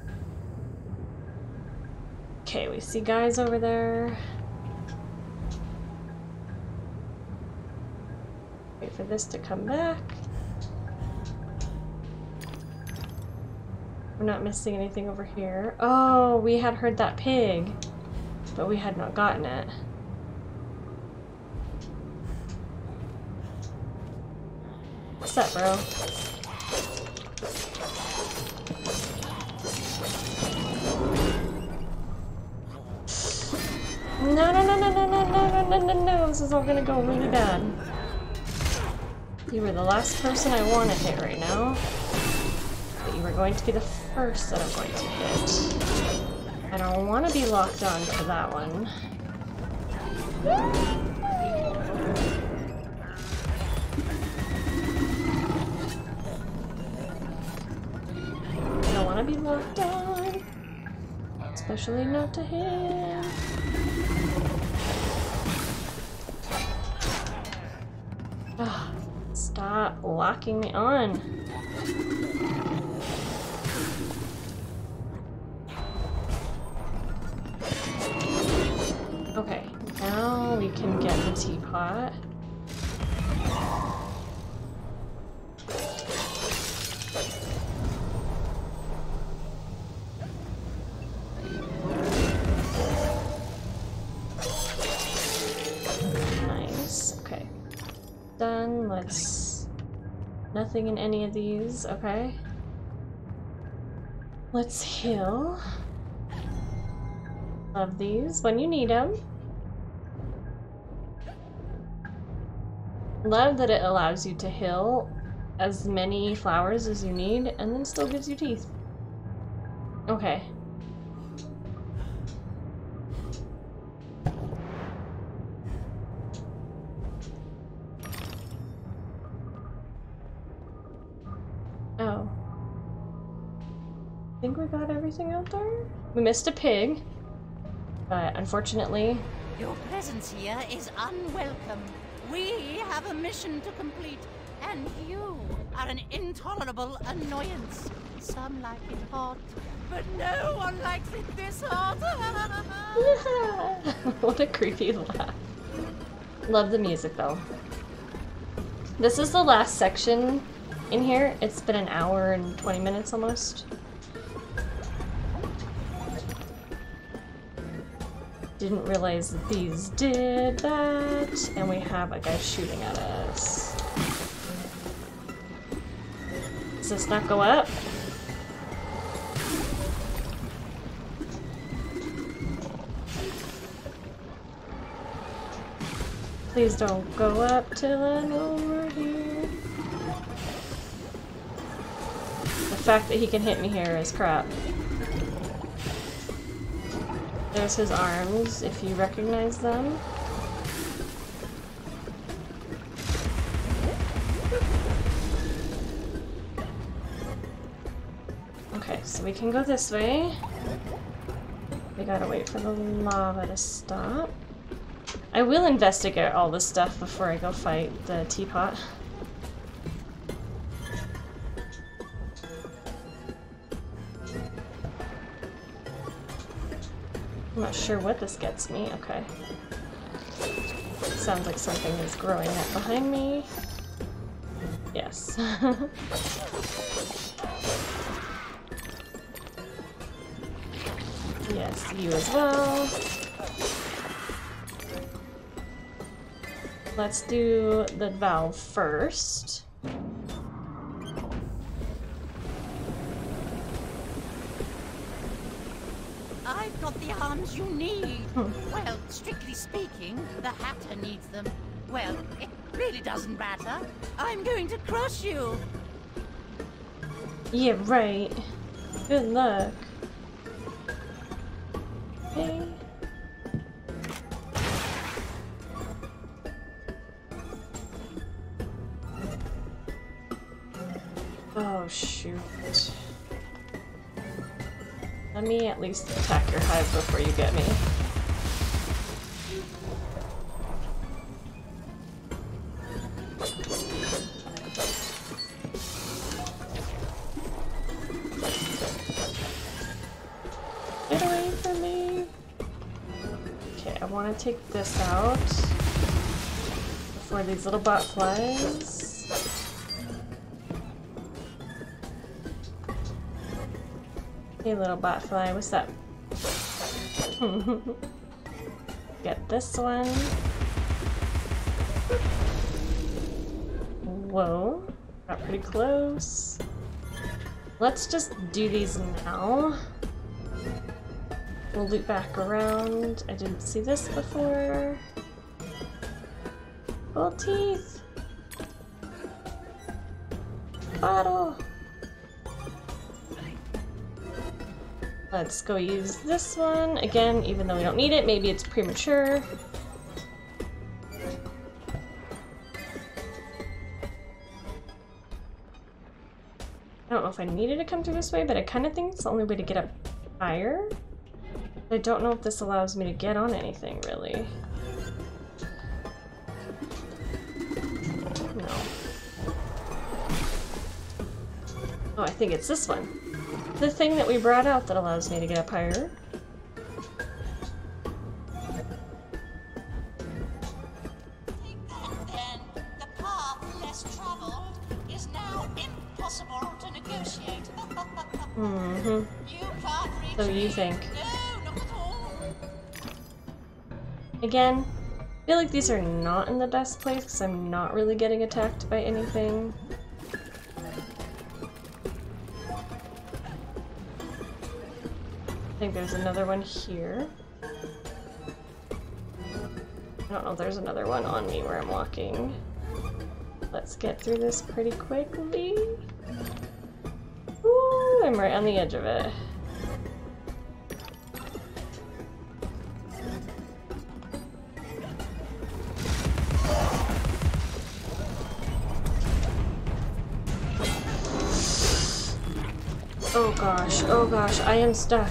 A: Okay, we see guys over there. For this to come back. We're not missing anything over here. Oh, we had heard that pig, but we had not gotten it. What's up, bro? No, no, no, no, no, no, no, no, no, no, no. This is all gonna go really bad. You were the last person I want to hit right now. But you were going to be the first that I'm going to hit. I don't want to be locked on to that one. I don't want to be locked on. Especially not to him. Ah, stop locking me on. Okay, now we can get the teapot. Nothing in any of these. Okay. Let's heal. Love these when you need them. Love that it allows you to heal as many flowers as you need and then still gives you teeth. Okay. We missed a pig. But unfortunately,
I: Your presence here is unwelcome. We have a mission to complete, and you are an intolerable annoyance. Some like it hot, but no one likes it this hot.
A: what a creepy laugh. Love the music though. This is the last section in here. It's been an hour and 20 minutes almost. Didn't realize that these did that. And we have a guy shooting at us. Does this not go up? Please don't go up till I'm over here. The fact that he can hit me here is crap. There's his arms, if you recognize them. Okay, so we can go this way. We gotta wait for the lava to stop. I will investigate all this stuff before I go fight the teapot. I'm not sure what this gets me. Okay. Sounds like something is growing up behind me. Yes. yes, you as well. Let's do the valve first.
I: Arms you need. well, strictly speaking, the Hatter needs them. Well, it really doesn't matter. I'm going to crush you.
A: Yeah, right. Good luck. Okay. Before you get me. Get away from me! Okay, I want to take this out before these little bot flies. Hey little bot fly, what's up? Get this one. Whoa, got pretty close. Let's just do these now. We'll loop back around. I didn't see this before. Full teeth. Bottle. Let's go use this one. Again, even though we don't need it, maybe it's premature. I don't know if I needed to come through this way, but I kind of think it's the only way to get up higher. I don't know if this allows me to get on anything, really. No. Oh, I think it's this one. The thing that we brought out that allows me to get up higher.
I: Then the path less traveled is now impossible to negotiate.
A: Mm-hmm. So you think.
I: No, not at all.
A: Again, I feel like these are not in the best place because I'm not really getting attacked by anything. I think there's another one here. I don't know if there's another one on me where I'm walking. Let's get through this pretty quickly. Ooh, I'm right on the edge of it. Oh gosh, oh gosh, I am stuck.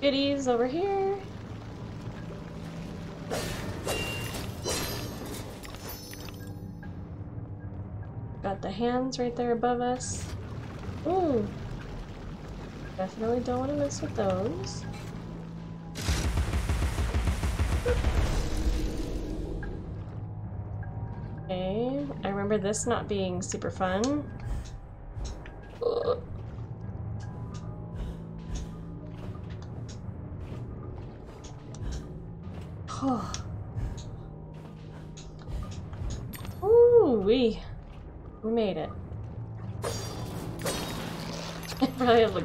A: Goodies over here. Got the hands right there above us. Ooh. Definitely don't want to mess with those. Okay, I remember this not being super fun.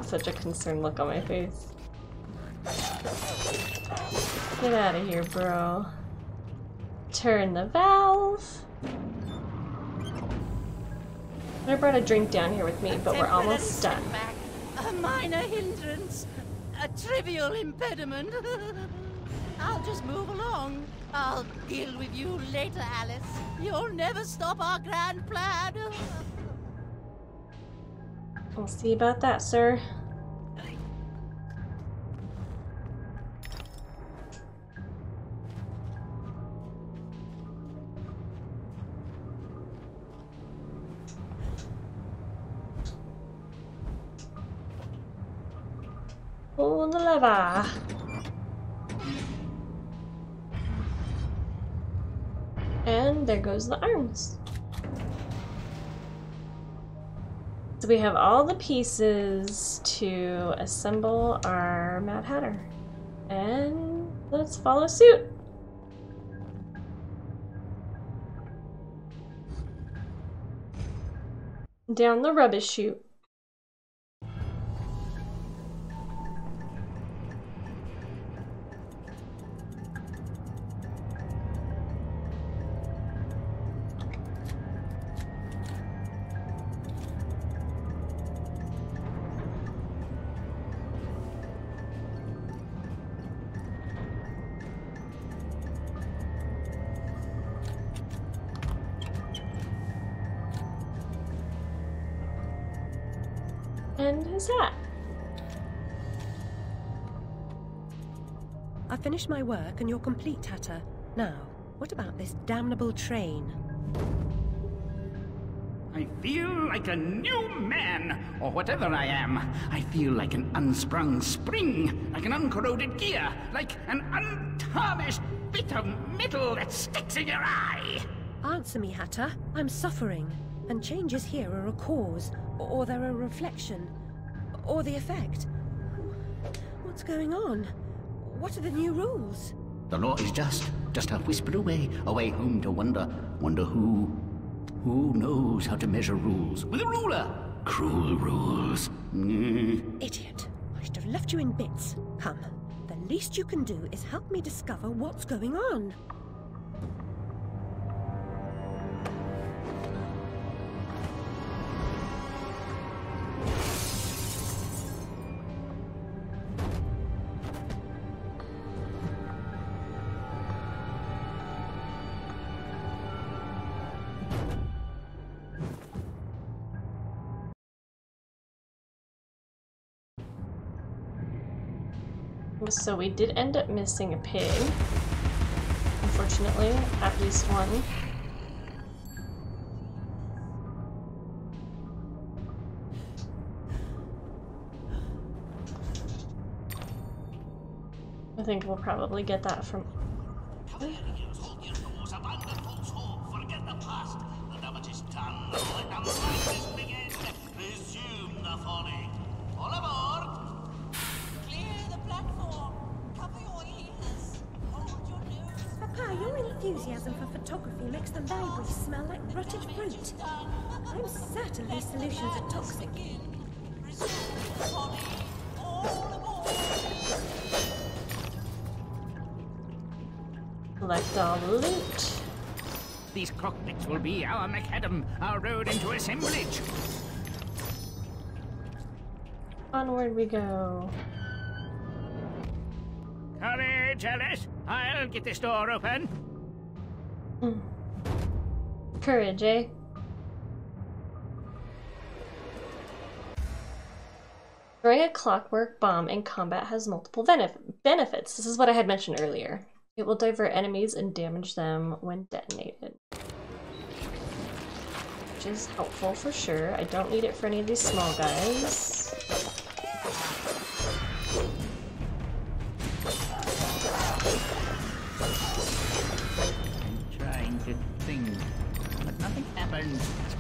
A: Such a concerned look on my face. Get out of here, bro. Turn the valve. I brought a drink down here with me, but we're almost done.
I: A minor hindrance, a trivial impediment. I'll just move along. I'll deal with you later, Alice. You'll never stop our grand plan.
A: We'll see about that, sir. Pull the lever. And there goes the arms. So we have all the pieces to assemble our Mad Hatter. And let's follow suit. Down the rubbish chute.
E: I've my work and you're complete, Hatter. Now, what about this damnable train?
D: I feel like a new man, or whatever I am. I feel like an unsprung spring, like an uncorroded gear, like an untarnished bit of metal that sticks in your eye.
E: Answer me, Hatter. I'm suffering. And changes here are a cause, or they're a reflection, or the effect. What's going on? What are the new rules?
D: The law is just, just a whisper away, away home to wonder, wonder who, who knows how to measure rules with a ruler. Cruel rules. Mm.
E: Idiot. I should have left you in bits. Come. The least you can do is help me discover what's going on.
A: So we did end up missing a pig. Unfortunately, at least one. I think we'll probably get that from.
E: I'm certain these solutions are toxic.
A: Collect our loot.
D: These cockpits will be our macadam, our road into assemblage.
A: Onward we go.
D: Courage, Alice. I'll get this door open.
A: Courage, eh? Throwing a clockwork bomb in combat has multiple benef- benefits. This is what I had mentioned earlier. It will divert enemies and damage them when detonated. Which is helpful for sure. I don't need it for any of these small guys.
D: I'm trying to think, but nothing happened.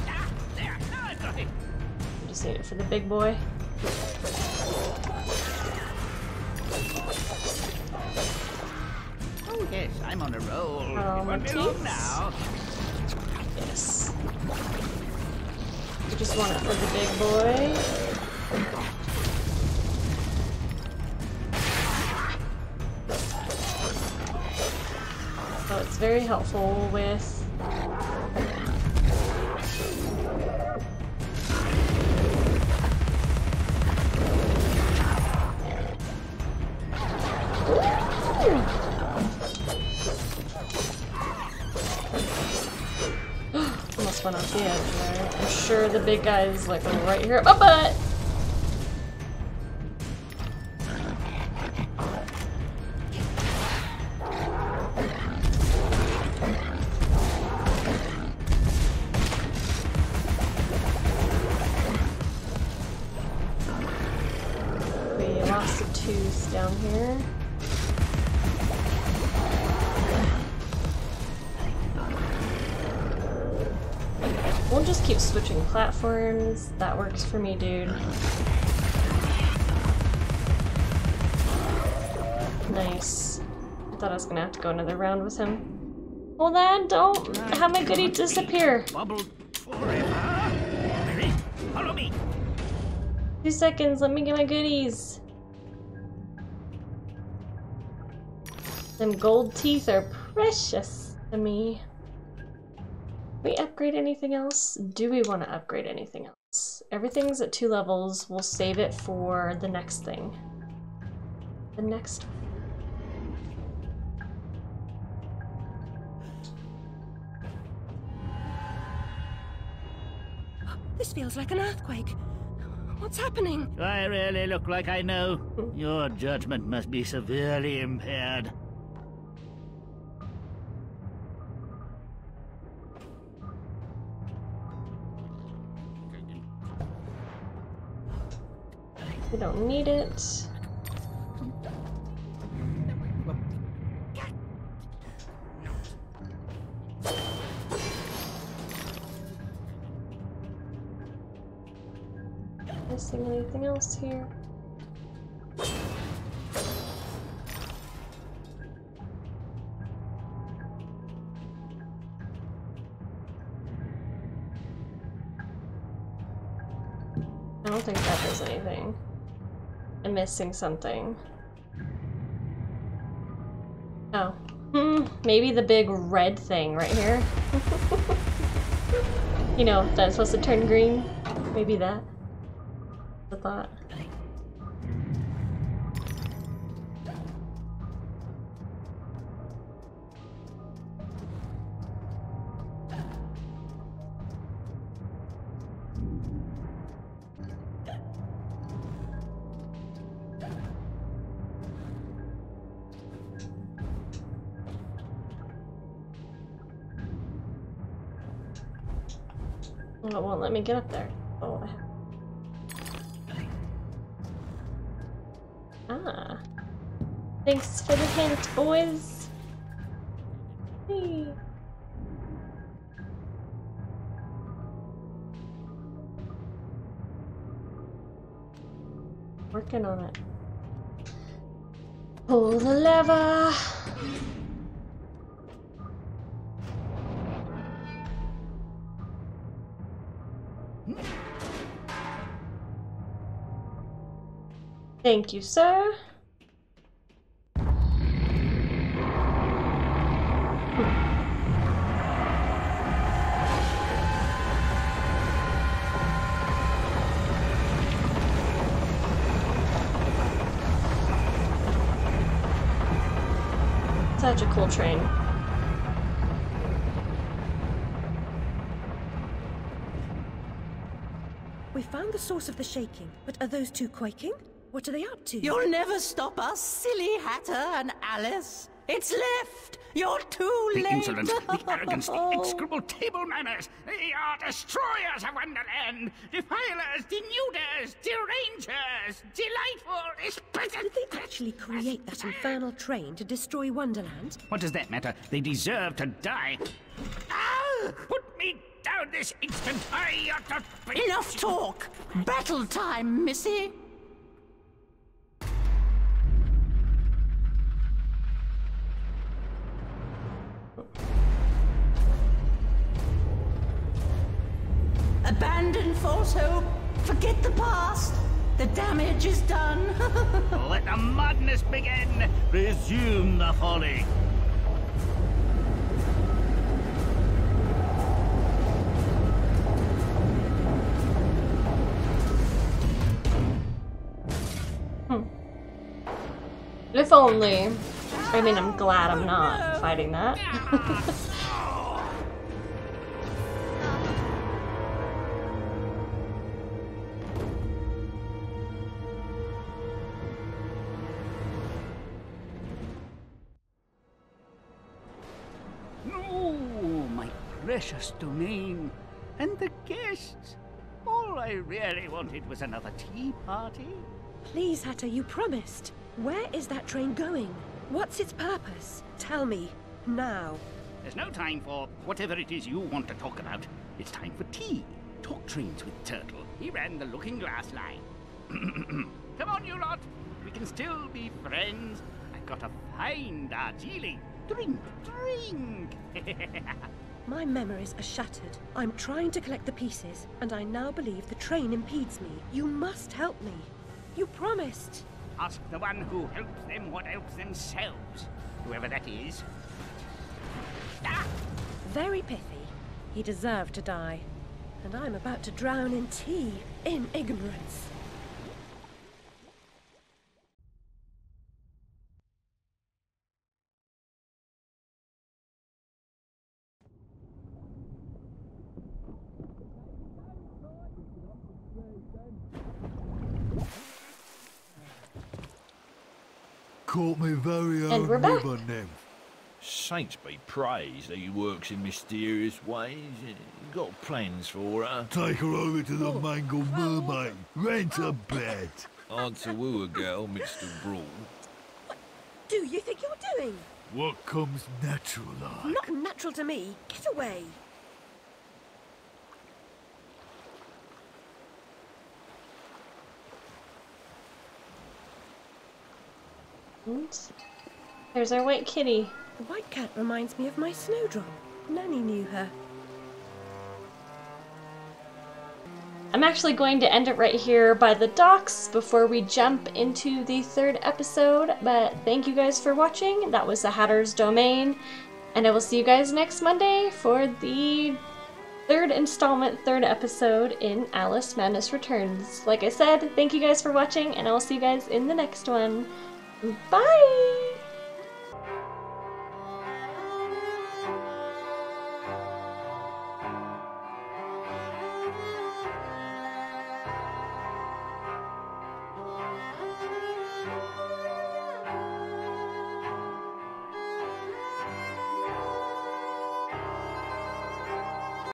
D: Ah, there. Now I've got it.
A: I just need it for the big boy.
D: Oh yes, I'm on a roll.
A: Oh,
D: Won't be long now.
A: Yes. Just want it for the big boy. So it's very helpful with Off the edge there. I'm sure the big guy is like right here. Oh, but That works for me, dude. Nice. I thought I was gonna have to go another round with him. Hold on, don't have my goodie disappear. Two seconds, let me get my goodies. Them gold teeth are precious to me. we upgrade anything else? Do we want to upgrade anything else? Everything's at two levels. We'll save it for the next thing. The next.
E: This feels like an earthquake. What's happening?
D: Do I really look like I know? Your judgment must be severely impaired.
A: We don't need it. Missing anything else here? Missing something. Oh. Hmm, maybe the big red thing right here. you know, that's supposed to turn green. Maybe that. The thought. Won't get up there. Oh, I. Ah. Thanks for the hint, boys. Hey. Working on it. Thank you, sir. Such a cool train.
E: We found the source of the shaking, but are those two quaking? What are they up to?
B: You'll never stop us, silly Hatter and Alice. It's left. You're too
D: The
B: late.
D: insolence, the arrogance, the execrable table manners. They are destroyers of Wonderland, defilers, denuders, derangers, delightful,
E: Did they actually create that infernal train to destroy Wonderland?
D: What does that matter? They deserve to die. Ah! Put me down this instant! I ought to be...
B: Enough talk. Battle time, Missy. Abandon false hope. Forget the past. The damage is done.
D: Let the madness begin! Resume the folly! Hmm.
A: If only. I mean, I'm glad I'm not fighting that.
D: precious domain. And the guests. All I really wanted was another tea party.
E: Please, Hatter, you promised. Where is that train going? What's its purpose? Tell me. Now.
D: There's no time for whatever it is you want to talk about. It's time for tea. Talk trains with Turtle. He ran the Looking Glass line. Come on, you lot. We can still be friends. I've got a fine Darjeeling. Drink, drink.
E: My memories are shattered. I'm trying to collect the pieces, and I now believe the train impedes me. You must help me. You promised.
D: Ask the one who helps them what helps themselves. Whoever that is. Ah!
E: Very pithy. He deserved to die. And I'm about to drown in tea, in ignorance.
K: Caught me very
A: And
K: own
A: we're back.
K: river.
L: Saints be praised that he works in mysterious ways. You got plans for her?
K: Take her over to the oh, Mangled Mermaid. Rent a bed.
L: Hard to woo a girl Mr. with What
E: Do you think you're doing?
K: What comes natural like?
E: Not natural to me. Get away.
A: There's our white kitty.
E: The white cat reminds me of my snowdrop. Nanny knew her.
A: I'm actually going to end it right here by the docks before we jump into the third episode. But thank you guys for watching. That was the Hatter's Domain. And I will see you guys next Monday for the third installment, third episode in Alice Madness Returns. Like I said, thank you guys for watching, and I will see you guys in the next one. Bye!